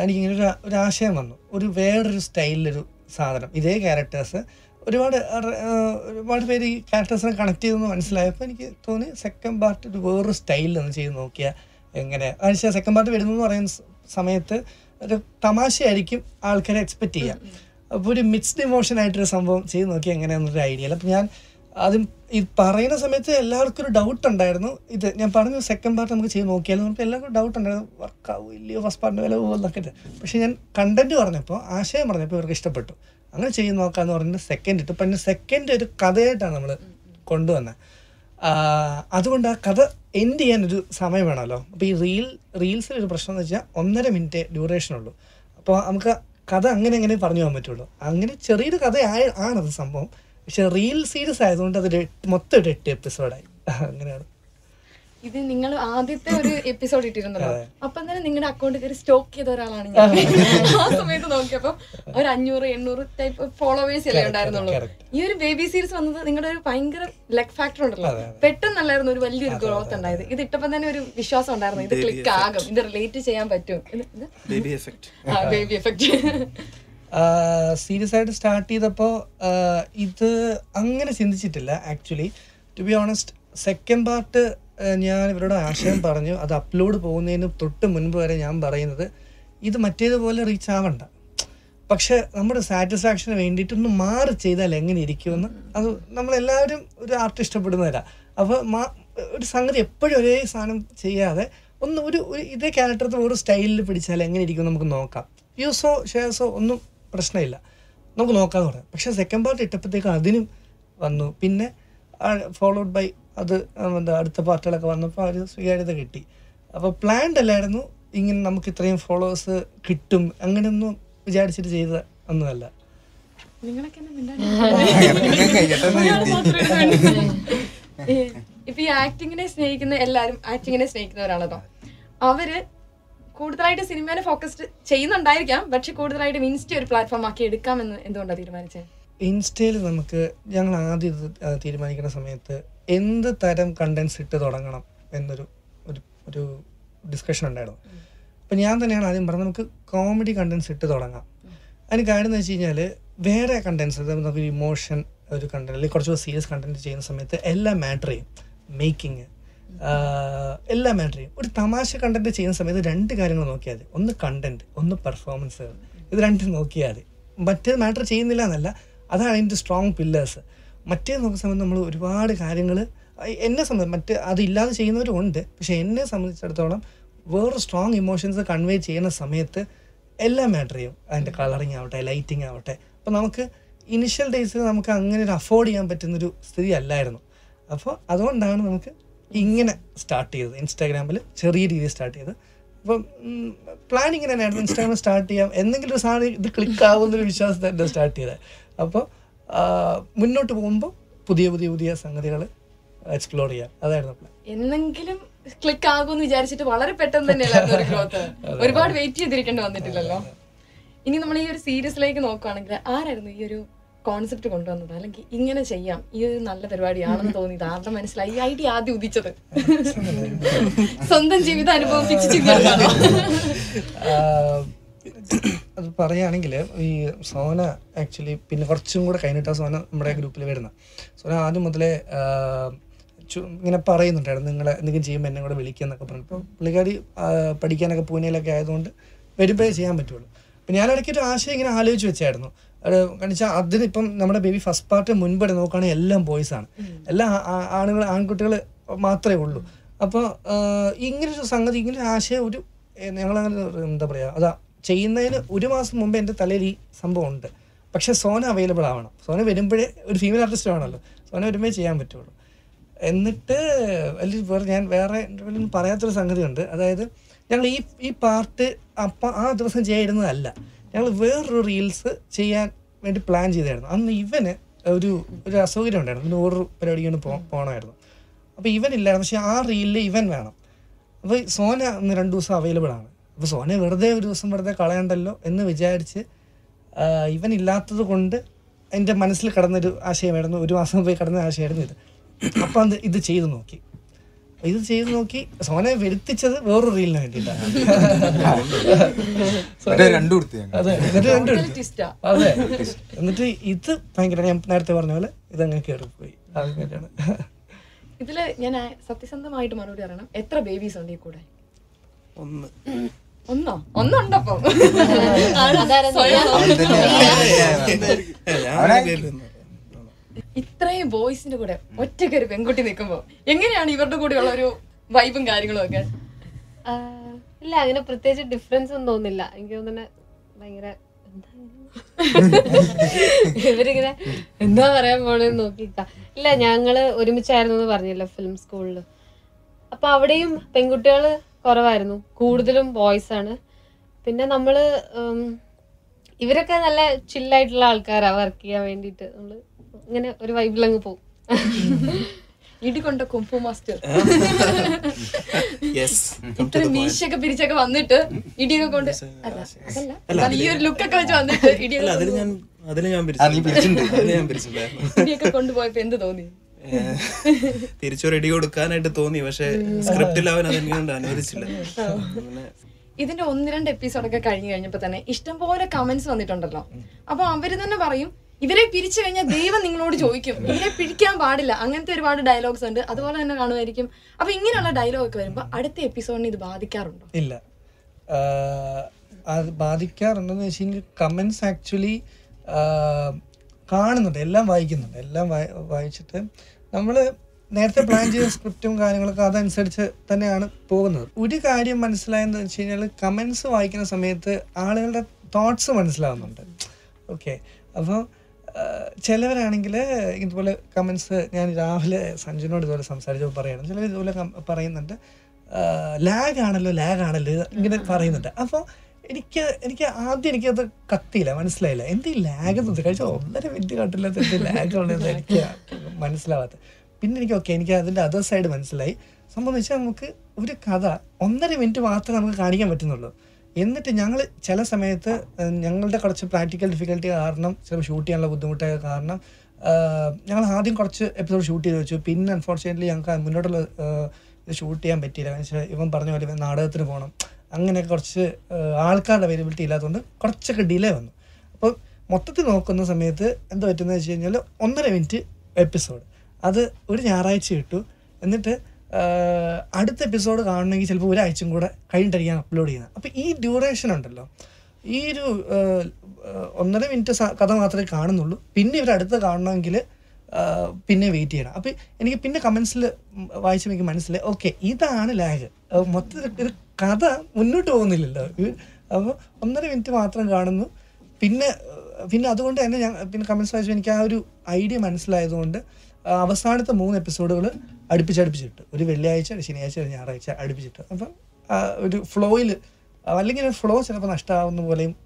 എനിക്കിങ്ങനെ ഒരു ഒരു ആശയം വന്നു. ഒരു വേറൊരു സ്റ്റൈലിലൊരു സാധനം. ഇതേ ക്യാരക്ടേഴ്സ് ഒരുപാട് ഒരുപാട് പേര് ഈ ക്യാരക്ടേഴ്സിനെ കണക്ട് ചെയ്തെന്ന് മനസ്സിലായപ്പോൾ എനിക്ക് തോന്നി സെക്കൻഡ് പാർട്ട് ഒരു വേറൊരു സ്റ്റൈലിൽ ഒന്ന് ചെയ്ത് നോക്കിയാൽ എങ്ങനെ. ആഴ്ച സെക്കൻഡ് പാർട്ട് വരുന്നു എന്ന് പറയുന്ന സമയത്ത് ഒരു തമാശയായിരിക്കും ആൾക്കാരെ എക്സ്പെക്റ്റ് ചെയ്യുക അപ്പോൾ ഒരു മിക്സ്ഡ് ഇമോഷൻ ആയിട്ടൊരു സംഭവം ചെയ്ത് നോക്കി എങ്ങനെയാണെന്നൊരു ഐഡിയ അപ്പം ഞാൻ അതും ഈ പറയുന്ന സമയത്ത് എല്ലാവർക്കും ഒരു ഡൗട്ട് ഉണ്ടായിരുന്നു. ഇത് ഞാൻ പറഞ്ഞു സെക്കൻഡ് പാർട്ട് നമുക്ക് ചെയ്ത് നോക്കിയാലും. നമുക്ക് എല്ലാവർക്കും ഡൗട്ട് ഉണ്ടായിരുന്നു. വർക്ക് ആവും ഇല്ലയോ ഫസ്റ്റ് പാർട്ടിന് വില പോകുമോ എന്നൊക്കെ പക്ഷേ ഞാൻ കണ്ടന്റ് പറഞ്ഞപ്പോൾ ആശയം പറഞ്ഞപ്പോൾ ഇവർക്ക് ഇഷ്ടപ്പെട്ടു. അങ്ങനെ ചെയ്ത് നോക്കാമെന്ന് പറഞ്ഞിട്ട് സെക്കൻഡ് ഇട്ടു. പിന്നെ സെക്കൻഡ് ഒരു കഥയായിട്ടാണ് നമ്മൾ കൊണ്ടുവന്നത്. അതുകൊണ്ട് ആ കഥ എൻഡ് ചെയ്യാൻ ഒരു സമയം വേണമല്ലോ. അപ്പോൾ ഈ റീൽ റീൽസിൽ ഒരു പ്രശ്നം എന്ന് വെച്ചാൽ ഒന്നര മിനിറ്റ് ഡ്യൂറേഷൻ ഉള്ളൂ. അപ്പോൾ നമുക്ക് കഥ അങ്ങനെ അങ്ങനെ പറഞ്ഞു പോകാൻ പറ്റുള്ളൂ? അങ്ങനെ ചെറിയൊരു കഥ ആണത് സംഭവം. പക്ഷെ റീൽ സീരീസ് ആയതുകൊണ്ട് അത് മൊത്തം ഒരു എട്ട് എപ്പിസോഡായി അങ്ങനെയാണ്. ഇത് നിങ്ങൾ ആദ്യത്തെ ഒരു എപ്പിസോഡ് ഇട്ടിരുന്നല്ലോ. അപ്പൊ തന്നെ നിങ്ങളുടെ അക്കൗണ്ട് കയറി സ്റ്റോക്ക് ചെയ്ത ഒരാളാണ് ഞാൻ. ആ സമയത്ത് നോക്കിയപ്പോ ഒരു അഞ്ഞൂറ് എണ്ണൂറ് ടൈപ്പ് ഫോളോവേഴ്സ് അല്ലേ ഉണ്ടായിരുന്നുള്ളൂ. ഈ ഒരു ബേബി സീരീസ് വന്നത് നിങ്ങളുടെ ഒരു ഭയങ്കര ലക്ക് ഫാക്ടർ ഉണ്ടല്ലോ. പെട്ടെന്നല്ലായിരുന്നു ഒരു വലിയൊരു ഗ്രോത്ത് ഉണ്ടായത്. ഇത് ഇട്ടപ്പോ തന്നെ ഒരു വിശ്വാസം ഉണ്ടായിരുന്നു. ഇത് ക്ലിക്ക് ആകും. ഇത് റിലേറ്റ് ചെയ്യാൻ പറ്റും. ബേബി എഫക്റ്റ് ആ ബേബി എഫക്റ്റ് സീരിയസ് ആയിട്ട് സ്റ്റാർട്ട് ചെയ്തപ്പോൾ ഇത് അങ്ങനെ ചിന്തിച്ചിട്ടില്ല actually. To be honest second part ഞാൻ ഇവരുടെ ആശയം പറഞ്ഞു അത് അപ്ലോഡ് പോകുന്നതിന് തൊട്ട് മുൻപ് വരെ ഞാൻ പറയുന്നത് ഇത് മറ്റേതുപോലെ റീച്ച് ആവണ്ട. പക്ഷെ നമ്മുടെ സാറ്റിസ്ഫാക്ഷന് വേണ്ടിയിട്ടൊന്ന് മാറി ചെയ്താൽ എങ്ങനെ ഇരിക്കുമെന്ന് അത് നമ്മളെല്ലാവരും ഒരു ആർട്ട് ഇഷ്ടപ്പെടുന്നതല്ല അപ്പോൾ മാ ഒരു സംഗതി എപ്പോഴും ഒരേ സാധനം ചെയ്യാതെ ഒന്ന് ഒരു ഒരു ഇതേ ക്യാരക്ടർ ഒരു സ്റ്റൈലിൽ പിടിച്ചാൽ എങ്ങനെ ഇരിക്കും നമുക്ക് നോക്കാം. യൂസോ ഷെയർസോ ഒന്നും പ്രശ്നമില്ല. നമുക്ക് നോക്കാമെന്ന് പറയാം. പക്ഷെ സെക്കൻഡ് പാർട്ട് ഇട്ടപ്പോഴത്തേക്ക് അതിനും വന്നു. പിന്നെ ഫോളോഡ് ബൈ അത് എന്താ അടുത്ത പാർട്ടുകളൊക്കെ വന്നപ്പോൾ ഒരു സ്വീകാര്യത കിട്ടി. അപ്പോൾ പ്ലാൻഡ് അല്ലായിരുന്നു. ഇങ്ങനെ നമുക്ക് ഇത്രയും ഫോളോവേഴ്സ് കിട്ടും. അങ്ങനെയൊന്നും വിചാരിച്ചിട്ട് ചെയ്ത ഒന്നുമല്ല. <laughs> <laughs> ഇപ്പൊ ഈ ആക്ടിങ്ങിനെ സ്നേഹിക്കുന്ന എല്ലാരും ആക്ടിങ്ങിനെ സ്നേഹിക്കുന്നവരാണല്ലോ. അവർ കൂടുതലായിട്ട് സിനിമേനെ ഫോക്കസ്ഡ് ചെയ്യുന്നുണ്ടായിരിക്കാം പക്ഷെ കൂടുതലായിട്ട് ഇൻസ്റ്റ ഒരു പ്ലാറ്റ്ഫോം ആക്കി എടുക്കാമെന്ന് എന്തുകൊണ്ടാണ് തീരുമാനിച്ചത് ഇൻസ്റ്റയിൽ നമുക്ക് ഞങ്ങൾ ആദ്യം തീരുമാനിക്കുന്ന സമയത്ത് എന്ത് തരം കണ്ടൻസ് ഇട്ട് തുടങ്ങണം എന്നൊരു ഒരു ഒരു ഡിസ്കഷൻ ഉണ്ടായിരുന്നു. അപ്പം ഞാൻ തന്നെയാണ് ആദ്യം പറഞ്ഞത് നമുക്ക് കോമഡി കണ്ടൻസ് ഇട്ട് തുടങ്ങാം. അതിന് കാര്യം എന്ന് വെച്ച് കഴിഞ്ഞാൽ വേറെ കണ്ടൻസ് നമുക്ക് ഇമോഷൻ ഒരു കണ്ടന്റ് അല്ലെങ്കിൽ കുറച്ചുകൂടി സീരിയസ് കണ്ടന്റ് ചെയ്യുന്ന സമയത്ത് എല്ലാം മാറ്റർ ചെയ്യും. മേക്കിങ് എല്ലാം മാറ്റർ ചെയ്യും. ഒരു തമാശ കണ്ടന്റ് ചെയ്യുന്ന സമയത്ത് രണ്ട് കാര്യങ്ങൾ നോക്കിയാൽ മതി. ഒന്ന് കണ്ടന്റ് ഒന്ന് പെർഫോമൻസ് ഇത് രണ്ടും നോക്കിയാൽ മതി. മറ്റേത് മാറ്റർ ചെയ്യുന്നില്ല എന്നല്ല അതാണ് അതിന്റെ സ്ട്രോങ് പില്ലേഴ്സ് മറ്റേ നോക്കുന്ന സമയത്ത് നമ്മൾ ഒരുപാട് കാര്യങ്ങൾ എന്നെ സംബന്ധിച്ച് മറ്റ് അതില്ലാതെ ചെയ്യുന്നവരും ഉണ്ട്. പക്ഷേ എന്നെ സംബന്ധിച്ചിടത്തോളം വേറെ സ്ട്രോങ് ഇമോഷൻസ് കൺവേ ചെയ്യുന്ന സമയത്ത് എല്ലാം മാറ്റർ ചെയ്യും. അതിന്റെ കളറിങ് ആവട്ടെ ലൈറ്റിംഗ് ആവട്ടെ. അപ്പോൾ നമുക്ക് ഇനിഷ്യൽ ഡേയ്സിൽ നമുക്ക് അങ്ങനെ ഒരു അഫോർഡ് ചെയ്യാൻ പറ്റുന്നൊരു സ്ഥിതി അല്ലായിരുന്നു. അപ്പോൾ അതുകൊണ്ടാണ് നമുക്ക് ഇങ്ങനെ സ്റ്റാർട്ട് ചെയ്തത്. ഇൻസ്റ്റാഗ്രാമിൽ ചെറിയ രീതിയിൽ സ്റ്റാർട്ട് ചെയ്തത്. അപ്പം പ്ലാൻ ഇങ്ങനെ തന്നെയായിരുന്നു. ഇൻസ്റ്റാഗ്രാം സ്റ്റാർട്ട് ചെയ്യാം. എന്തെങ്കിലും ഒരു സാധനം ഇത് ക്ലിക്ക് ആവുമെന്നൊരു വിശ്വാസത്തെ സ്റ്റാർട്ട് ചെയ്തത്. അപ്പോൾ മുന്നോട്ട് പോകുമ്പോൾ പുതിയ പുതിയ പുതിയ സംഗതികൾ എക്സ്പ്ലോർ ചെയ്യാം. അതായിരുന്നു പ്ലാൻ എന്തെങ്കിലും ക്ലിക്ക് ആകുമെന്ന് വിചാരിച്ചിട്ട് വളരെ പെട്ടെന്ന് തന്നെയല്ലായിരുന്നു ഗ്രോത്ത് ഒരുപാട് വെയിറ്റ് ചെയ്തിരിക്കേണ്ടി വന്നിട്ടില്ലല്ലോ. ഇനി നമ്മൾ ഈ ഒരു സീരീസിലേക്ക് നോക്കുകയാണെങ്കിൽ ആരായിരുന്നു ഈ ഒരു കോൺസെപ്റ്റ് കൊണ്ടുവന്നത്. അല്ലെങ്കിൽ ഇങ്ങനെ ചെയ്യാം. ഈ ഒരു നല്ല പരിപാടിയാണെന്ന് തോന്നിയത്. ആരുടെ മനസ്സിലായി? ഈ ഐഡിയ ആദ്യം ഉദിച്ചത്. <laughs> സ്വന്തം ജീവിത അനുഭവം അത് പറയുകയാണെങ്കിൽ ഈ സോന ആക്ച്വലി പിന്നെ കുറച്ചും കൂടെ കഴിഞ്ഞിട്ടാ സോന നമ്മുടെ ഗ്രൂപ്പിൽ വരുന്നത് സോന ആദ്യം മുതലേ ഇങ്ങനെ പറയുന്നുണ്ടായിരുന്നു. നിങ്ങളെ എന്തെങ്കിലും ചെയ്യുമ്പോൾ എന്നെ കൂടെ വിളിക്കുക എന്നൊക്കെ പറഞ്ഞു ഇപ്പോൾ പുള്ളിക്കാരി പഠിക്കാനൊക്കെ പൂനെയിലൊക്കെ ആയതുകൊണ്ട് വരുമ്പോഴേ ചെയ്യാൻ പറ്റുള്ളൂ. അപ്പം ഞാൻ ഇടയ്ക്ക് ഒരു ആശയം ഇങ്ങനെ ആലോചിച്ച് വെച്ചായിരുന്നു. കാണിച്ചാൽ അതിനിപ്പം നമ്മുടെ ബേബി ഫസ്റ്റ് പാർട്ട് മുൻപടി നോക്കുകയാണെങ്കിൽ എല്ലാം ബോയ്സ് ആണ്. എല്ലാ ആണുങ്ങൾ ആൺകുട്ടികൾ മാത്രമേ ഉള്ളൂ. അപ്പോൾ ഇങ്ങനൊരു സംഗതി ഇങ്ങനെ ഒരു ആശയം ഒരു ഞങ്ങളങ്ങനെ എന്താ പറയുക അതാ ചെയ്യുന്നതിന് ഒരു മാസം മുമ്പ് എന്റെ തലയിൽ ഈ സംഭവം ഉണ്ട്. പക്ഷെ സോന അവൈലബിൾ ആവണം. സോന വരുമ്പോഴേ ഒരു ഫീമെയിൽ ആർട്ടിസ്റ്റ് ആണല്ലോ സോന വരുമ്പോഴേ ചെയ്യാൻ പറ്റുള്ളൂ. എന്നിട്ട് വലിയ വേറെ ഞാൻ വേറെ പറയാത്തൊരു സംഗതി ഉണ്ട് അതായത് ഞങ്ങൾ ഈ ഈ പാർട്ട് അപ്പം ആ ദിവസം ചെയ്യായിരുന്നതല്ല ഞങ്ങൾ വേറൊരു റീൽസ് ചെയ്യാൻ വേണ്ടി പ്ലാൻ ചെയ്തായിരുന്നു. അന്ന് ഇവന് ഒരു ഒരു അസൗകര്യം ഉണ്ടായിരുന്നു. ഇവന് വേറൊരു പരിപാടിക്ക് വേണ്ടി പോകണമായിരുന്നു അപ്പോൾ ഇവൻ ഇല്ലായിരുന്നു പക്ഷേ ആ റീലിൽ ഇവൻ വേണം. അപ്പോൾ സോന അന്ന് രണ്ട് ദിവസം അവൈലബിൾ ആണ്. അപ്പോൾ സോന വെറുതെ ഒരു ദിവസം വെറുതെ കളയണ്ടല്ലോ എന്ന് വിചാരിച്ച് ഇവൻ ഇല്ലാത്തത് കൊണ്ട് എന്റെ മനസ്സിൽ കിടന്നൊരു ആശയമായിരുന്നു. ഒരു മാസം പോയി കിടന്ന ആശയമായിരുന്നു ഇത്. അപ്പം അത് ഇത് ചെയ്തു നോക്കി. ഇത് ചെയ്ത് നോക്കി സോനെ വരുത്തിച്ചത് വേറൊരു റീലിന് വേണ്ടിയിട്ടാണ്. <laughs> അതെ എന്നിട്ട് രണ്ടും ട്വിസ്റ്റാ അതെ എന്നിട്ട് ഇത് ഭയങ്കര ഞാൻ നേരത്തെ പറഞ്ഞ പോലെ ഇതങ്ങനെ കയറിപ്പോയി അങ്ങനെയാണ് ഇതിൽ ഞാൻ സത്യസന്ധമായിട്ട് മറുപടി പറയണം. എത്ര ബേബീസ് ഉണ്ട് ഈ കൂടെ? ഒന്ന്. ഒന്നോ? ഒന്നുണ്ടപ്പം അവൻ തന്നെയാണ്. ഞാൻ കേട്ടിരുന്നു. ഇത്രയും ബോയ്സിന്റെ കൂടെ ഒറ്റയ്ക്ക് ഒരു പെൺകുട്ടി നിൽക്കുമ്പോ എങ്ങനെയാണ് ഇവരുടെ കൂടെയുള്ള ഒരു വൈബും കാര്യങ്ങളും ഒക്കെ? ഇല്ല അങ്ങനെ പ്രത്യേകിച്ച് ഡിഫറൻസ് ഒന്നും തോന്നില്ല എനിക്ക് തോന്നുന്നത് ഭയങ്കര ഇവരിങ്ങനെ എന്താ പറയാൻ പോണെന്ന് നോക്കിക്ക ഇല്ല ഞങ്ങൾ ഒരുമിച്ചായിരുന്നു എന്ന് പറഞ്ഞില്ല ഫിലിം സ്കൂളിൽ അപ്പൊ അവിടെയും പെൺകുട്ടികൾ കുറവായിരുന്നു. കൂടുതലും ബോയ്സ് ആണ്. പിന്നെ നമ്മൾ ഇവരൊക്കെ നല്ല ചില്ലായിട്ടുള്ള ആൾക്കാരാ വർക്ക് ചെയ്യാൻ വേണ്ടിയിട്ട് നമ്മൾ. ഇങ്ങനെ ഒരു വൈബിലങ്ങ് പോകും ഇടികൊണ്ട കുംഫു മാസ്റ്റർ. യെസ് ഇത്ര മീശയൊക്കെ പിരിച്ചൊക്കെ വന്നിട്ട് ഇടിയൊക്കെ കൊണ്ട് അല്ല ഈ ഒരു ലുക്കൊക്കെ വെച്ച് വന്നിട്ട് ഇടിയൊക്കെ കൊണ്ടുപോയപ്പോ എന്ത് തോന്നി? തിരിച്ചു റെഡി കൊടുക്കാനായിട്ട് തോന്നി പക്ഷെ സ്ക്രിപ്റ്റിൽ അവൻ അതിനെക്കൊണ്ട് അനുവദിച്ചില്ല. ഇതിന്റെ ഒന്ന് രണ്ട് എപ്പിസോഡൊക്കെ കഴിഞ്ഞു കഴിഞ്ഞപ്പോ തന്നെ ഇഷ്ടംപോലെ കമന്റ്സ് വന്നിട്ടുണ്ടല്ലോ. അപ്പൊ അവർ തന്നെ പറയും ഇവരെ പിരിച്ചു കഴിഞ്ഞാൽ ദൈവം നിങ്ങളോട് ചോദിക്കും. ഇവരെ പിടിക്കാൻ പാടില്ല. അങ്ങനത്തെ ഒരുപാട് ഡയലോഗ്സ് ഉണ്ട്. അതുപോലെ തന്നെ കാണുമായിരിക്കും. അപ്പൊ ഇങ്ങനെയുള്ള ഡയലോഗ് ഒക്കെ വരുമ്പോ അടുത്ത എപ്പിസോഡിന് ഇത് ബാധിക്കാറുണ്ടോ? ഇല്ല. അത് ബാധിക്കാറുണ്ടെന്ന് വെച്ച് കഴിഞ്ഞാൽ കമൻസ് ആക്ച്വലി കാണുന്നുണ്ട്. എല്ലാം വായിക്കുന്നുണ്ട്. എല്ലാം വായിച്ചിട്ട് നമ്മൾ നേരത്തെ പ്ലാൻ ചെയ്ത സ്ക്രിപ്റ്റും കാര്യങ്ങളൊക്കെ അതനുസരിച്ച് തന്നെയാണ് പോകുന്നത്. ഒരു കാര്യം മനസ്സിലായെന്ന് വെച്ച് കഴിഞ്ഞാൽ കമൻസ് വായിക്കുന്ന സമയത്ത് ആളുകളുടെ തോട്ട്സ് മനസ്സിലാവുന്നുണ്ട്. ഓക്കെ അപ്പോൾ ചിലവരാണെങ്കിൽ ഇതുപോലെ കമൻസ് ഞാൻ രാവിലെ സഞ്ജുനോട് ഇതുപോലെ സംസാരിച്ചപ്പോൾ പറയണം ചിലർ ഇതുപോലെ പറയുന്നുണ്ട്. ലാഗ് ആണല്ലോ ലാഗ് ആണല്ലോ ഇങ്ങനെ പറയുന്നുണ്ട്. അപ്പോൾ എനിക്ക് എനിക്ക് ആദ്യം എനിക്കത് കത്തിയില്ല മനസ്സിലായില്ല. എന്ത് ലാഗ് എന്ന് കഴിച്ചാൽ ഒന്നര മിനിറ്റ് കണ്ടില്ലാത്ത എന്ത് ലാഗ് ആണെന്ന് എനിക്ക് മനസ്സിലാവാത്ത പിന്നെ എനിക്ക് ഓക്കെ എനിക്ക് അതിന്റെ അതർ സൈഡ് മനസ്സിലായി. വെച്ചാൽ നമുക്ക് ഒരു കഥ ഒന്നര മിനിറ്റ് മാത്രമേ നമുക്ക് കാണിക്കാൻ പറ്റുന്നുള്ളൂ. എന്നിട്ട് ഞങ്ങൾ ചില സമയത്ത് ഞങ്ങളുടെ കുറച്ച് പ്രാക്ടിക്കൽ ഡിഫിക്കൽട്ടി കാരണം ചിലപ്പോൾ ഷൂട്ട് ചെയ്യാനുള്ള ബുദ്ധിമുട്ടൊക്കെ കാരണം ഞങ്ങൾ ആദ്യം കുറച്ച് എപ്പിസോഡ് ഷൂട്ട് ചെയ്ത് വെച്ചു. പിന്നെ അൺഫോർച്ചുനേറ്റ്ലി ഞങ്ങൾക്ക് മുന്നോട്ടുള്ള ഇത് ഷൂട്ട് ചെയ്യാൻ പറ്റിയില്ല. കാരണം വെച്ചാൽ ഇവൻ പറഞ്ഞ പോലെ ഇവൻ നാടകത്തിന് പോകണം അങ്ങനെ കുറച്ച് ആൾക്കാരുടെ അവൈലബിലിറ്റി ഇല്ലാത്തതുകൊണ്ട് കുറച്ചൊക്കെ ഡിലേ വന്നു. അപ്പോൾ മൊത്തത്തിൽ നോക്കുന്ന സമയത്ത് എന്താ പറ്റുന്നത് വെച്ച് കഴിഞ്ഞാൽ ഒന്നര മിനിറ്റ് എപ്പിസോഡ് അത് ഒരു ഞായറാഴ്ച കിട്ടു എന്നിട്ട് അടുത്ത എപ്പിസോഡ് കാണണമെങ്കിൽ ചിലപ്പോൾ ഒരാഴ്ചയും കൂടെ കഴിഞ്ഞിട്ടായിരിക്കും അപ്ലോഡ് ചെയ്യുന്നത്. അപ്പോൾ ഈ ഡ്യൂറേഷൻ ഉണ്ടല്ലോ. ഈ ഒരു ഒന്നര മിനിറ്റ് കഥ മാത്രമേ കാണുന്നുള്ളൂ. പിന്നെ ഇവർ അടുത്ത് കാണണമെങ്കിൽ പിന്നെ വെയിറ്റ് ചെയ്യണം. അപ്പോൾ എനിക്ക് പിന്നെ കമൻസിൽ വായിച്ചപ്പോൾ എനിക്ക് മനസ്സിലായി. ഓക്കെ ഇതാണ് ലാഗ് മൊത്തത്തിൽ ഒരു കഥ മുന്നോട്ട് പോകുന്നില്ലല്ലോ. അപ്പോൾ ഒന്നര മിനിറ്റ് മാത്രം കാണുന്നു. പിന്നെ പിന്നെ അതുകൊണ്ട് തന്നെ ഞാൻ പിന്നെ കമൻസ് വായിച്ചു എനിക്ക് ആ ഒരു ഐഡിയ മനസ്സിലായതുകൊണ്ട് അവസാനത്തെ മൂന്ന് എപ്പിസോഡുകൾ അടുപ്പിച്ചടുപ്പിച്ചിട്ട് ഒരു വെള്ളിയാഴ്ച ഒരു ശനിയാഴ്ച ഒരു ഞായറാഴ്ച അടുപ്പിച്ചിട്ട്. അപ്പം ഒരു ഫ്ലോയിൽ അല്ലെങ്കിൽ ഫ്ലോ ചിലപ്പോൾ നഷ്ടമാവുന്ന പോലെയും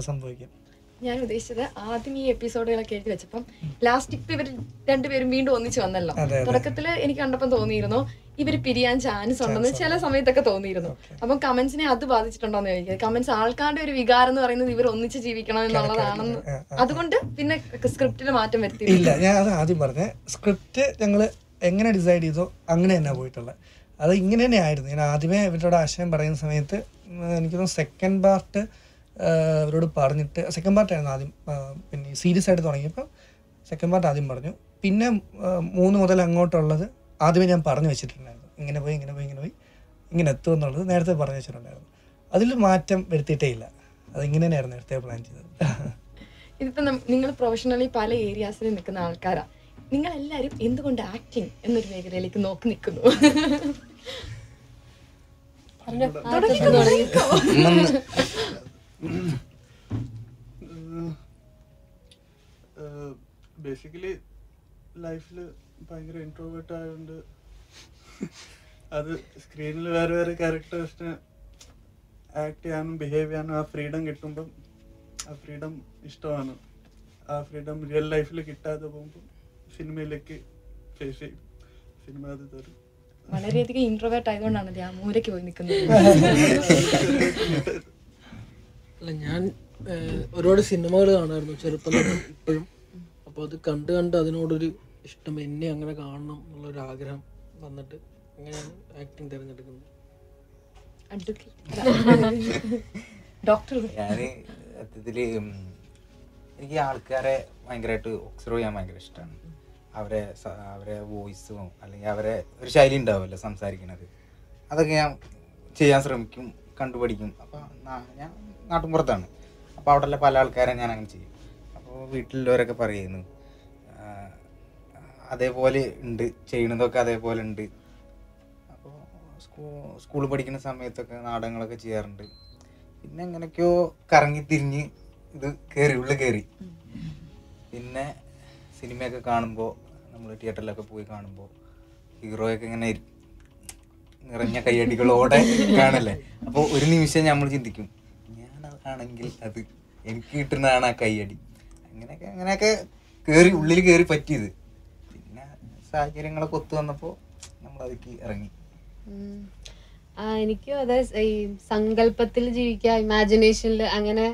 സംഭവിക്കും. ഞാൻ ഉദ്ദേശിച്ചത് ആദ്യം ഈ എപ്പിസോഡുകളൊക്കെ എഴുതി വെച്ചപ്പം ലാസ്റ്റ് ഇപ്പൊ ഇവർ രണ്ടുപേരും വീണ്ടും ഒന്നിച്ചു വന്നല്ലോ. അതെ. എനിക്ക് കണ്ടപ്പം തോന്നിയിരുന്നു ഇവർ പിരിയാൻ ചാൻസ് ഉണ്ടെന്ന് ചില സമയത്തൊക്കെ തോന്നിയിരുന്നു. അപ്പം കമന്റ്സിനെ അത് ബാധിച്ചിട്ടുണ്ടോ എന്ന് ചോദിക്കുക കമന്റ്സ് ആൾക്കാരുടെ ഒരു വികാരം എന്ന് പറയുന്നത് ഇവർ ഒന്നിച്ച് ജീവിക്കണം എന്നുള്ളതാണെന്ന്. അതുകൊണ്ട് പിന്നെ സ്ക്രിപ്റ്റിൽ മാറ്റം വരുത്തി ഇല്ല ഞാൻ അത് ആദ്യം പറഞ്ഞ സ്ക്രിപ്റ്റ് ഞങ്ങൾ എങ്ങനെ ഡിസൈഡ് ചെയ്തോ അങ്ങനെ തന്നെ പോയിട്ടുള്ളത് അത് ഇങ്ങനെ തന്നെ ആയിരുന്നു. ഞാൻ ആദ്യമേ ഇവരുടെ ആശയം പറയുന്ന സമയത്ത് എനിക്ക് തോന്നുന്നു സെക്കൻഡ് പാർട്ട് ഇവരോട് പറഞ്ഞിട്ട് സെക്കൻഡ് പാർട്ടായിരുന്നു ആദ്യം പിന്നെ സീരിയസ് ആയിട്ട് തുടങ്ങിയപ്പോൾ സെക്കൻഡ് പാർട്ട് ആദ്യം പറഞ്ഞു. പിന്നെ മൂന്ന് മുതൽ അങ്ങോട്ടുള്ളത് ആദ്യമേ ഞാൻ പറഞ്ഞു വെച്ചിട്ടുണ്ടായിരുന്നു. ഇങ്ങനെ പോയി ഇങ്ങനെ പോയി ഇങ്ങനെ പോയി ഇങ്ങനെ എത്തും എന്നുള്ളത് നേരത്തെ പറഞ്ഞു വെച്ചിട്ടുണ്ടായിരുന്നു. അതിൽ മാറ്റം വരുത്തിയിട്ടേ ഇല്ല. അതിങ്ങനെ ഇങ്ങനെ തന്നെയായിരുന്നു നേരത്തെ പ്ലാൻ ചെയ്തത്. ഇതിപ്പോ നിങ്ങൾ പ്രൊഫഷണലി പല ഏരിയാസിൽ നിൽക്കുന്ന ആൾക്കാരാ. നിങ്ങൾ എല്ലാരും എന്തുകൊണ്ട് ആക്ടിങ് എന്നൊരു മേഖലയിലേക്ക് നോക്കി നിൽക്കുന്നു? ബേസിക്കലി ലൈഫിൽ ഭയങ്കര ഇൻട്രോവേർട്ട് ആയതുകൊണ്ട് അത് സ്ക്രീനിൽ വേറെ വേറെ ക്യാരക്ടേഴ്സിന് ആക്ട് ചെയ്യാനും ബിഹേവ് ചെയ്യാനും ആ ഫ്രീഡം കിട്ടുമ്പം ആ ഫ്രീഡം ഇഷ്ടമാണ്. ആ ഫ്രീഡം റിയൽ ലൈഫിൽ കിട്ടാതെ പോകുമ്പോൾ സിനിമയിലേക്ക് ഫേസ് ചെയ്യും. സിനിമ അത് തരും വളരെയധികം ഇൻട്രോവേർട്ട് ആയതുകൊണ്ടാണ് ആ മൂലയ്ക്ക് പോയി നിൽക്കുന്നത്. <laughs> അല്ല ഞാൻ ഒരുപാട് സിനിമകൾ കാണായിരുന്നു ചെറുപ്പം ഇപ്പോഴും. അപ്പോൾ അത് കണ്ട് കണ്ട് അതിനോടൊരു ഇഷ്ടം എന്നെ അങ്ങനെ കാണണം എന്നുള്ളൊരു ആഗ്രഹം വന്നിട്ട് അങ്ങനെയാണ് ആക്ടിങ് തിരഞ്ഞെടുക്കുന്നത്. ഡോക്ടർ. ഞാൻ സത്യത്തിൽ എനിക്ക് ആൾക്കാരെ ഭയങ്കരമായിട്ട് ഒബ്സർവ് ചെയ്യാൻ ഭയങ്കര ഇഷ്ടമാണ് അവരെ അവരെ വോയിസും അല്ലെങ്കിൽ അവരെ ഒരു ശൈലി ഉണ്ടാവുമല്ലോ സംസാരിക്കുന്നത് അതൊക്കെ ഞാൻ ചെയ്യാൻ ശ്രമിക്കും. കണ്ടുപഠിക്കും. അപ്പോൾ ഞാൻ നാട്ടുമ്പുറത്താണ് അപ്പോൾ അവിടെയുള്ള പല ആൾക്കാരെ ഞാൻ അങ്ങനെ ചെയ്യും. അപ്പോൾ വീട്ടിലുള്ളവരൊക്കെ പറയുന്നു അതേപോലെ ഉണ്ട് ചെയ്യണതൊക്കെ അതേപോലെ ഉണ്ട്. അപ്പോൾ സ്കൂ സ്കൂളിൽ പഠിക്കുന്ന സമയത്തൊക്കെ നാടകങ്ങളൊക്കെ ചെയ്യാറുണ്ട്. പിന്നെ എങ്ങനെയൊക്കെയോ കറങ്ങി തിരിഞ്ഞ് ഇത് കയറി ഉള്ളിൽ കയറി പിന്നെ സിനിമയൊക്കെ കാണുമ്പോൾ നമ്മൾ തിയേറ്ററിലൊക്കെ പോയി കാണുമ്പോൾ ഹീറോയൊക്കെ ഇങ്ങനെ നിറഞ്ഞ കയ്യടികളോടെ കാണല്ലേ? അപ്പോൾ ഒരു നിമിഷം നമ്മൾ ചിന്തിക്കും ഞാൻ ആണെങ്കിൽ അത് എനിക്ക് കിട്ടുന്നതാണ് ആ കൈയടി അങ്ങനെയൊക്കെ അങ്ങനെയൊക്കെ കേറി ഉള്ളിൽ കയറി പറ്റിയത്. പിന്നെ സാഹചര്യങ്ങളൊക്കെ ഒത്തു വന്നപ്പോൾ നമ്മൾ അതിക്ക് ഇറങ്ങി. എനിക്കും അതെ ഈ സങ്കല്പത്തിൽ ജീവിക്കുക ഇമാജിനേഷനിൽ അങ്ങനെ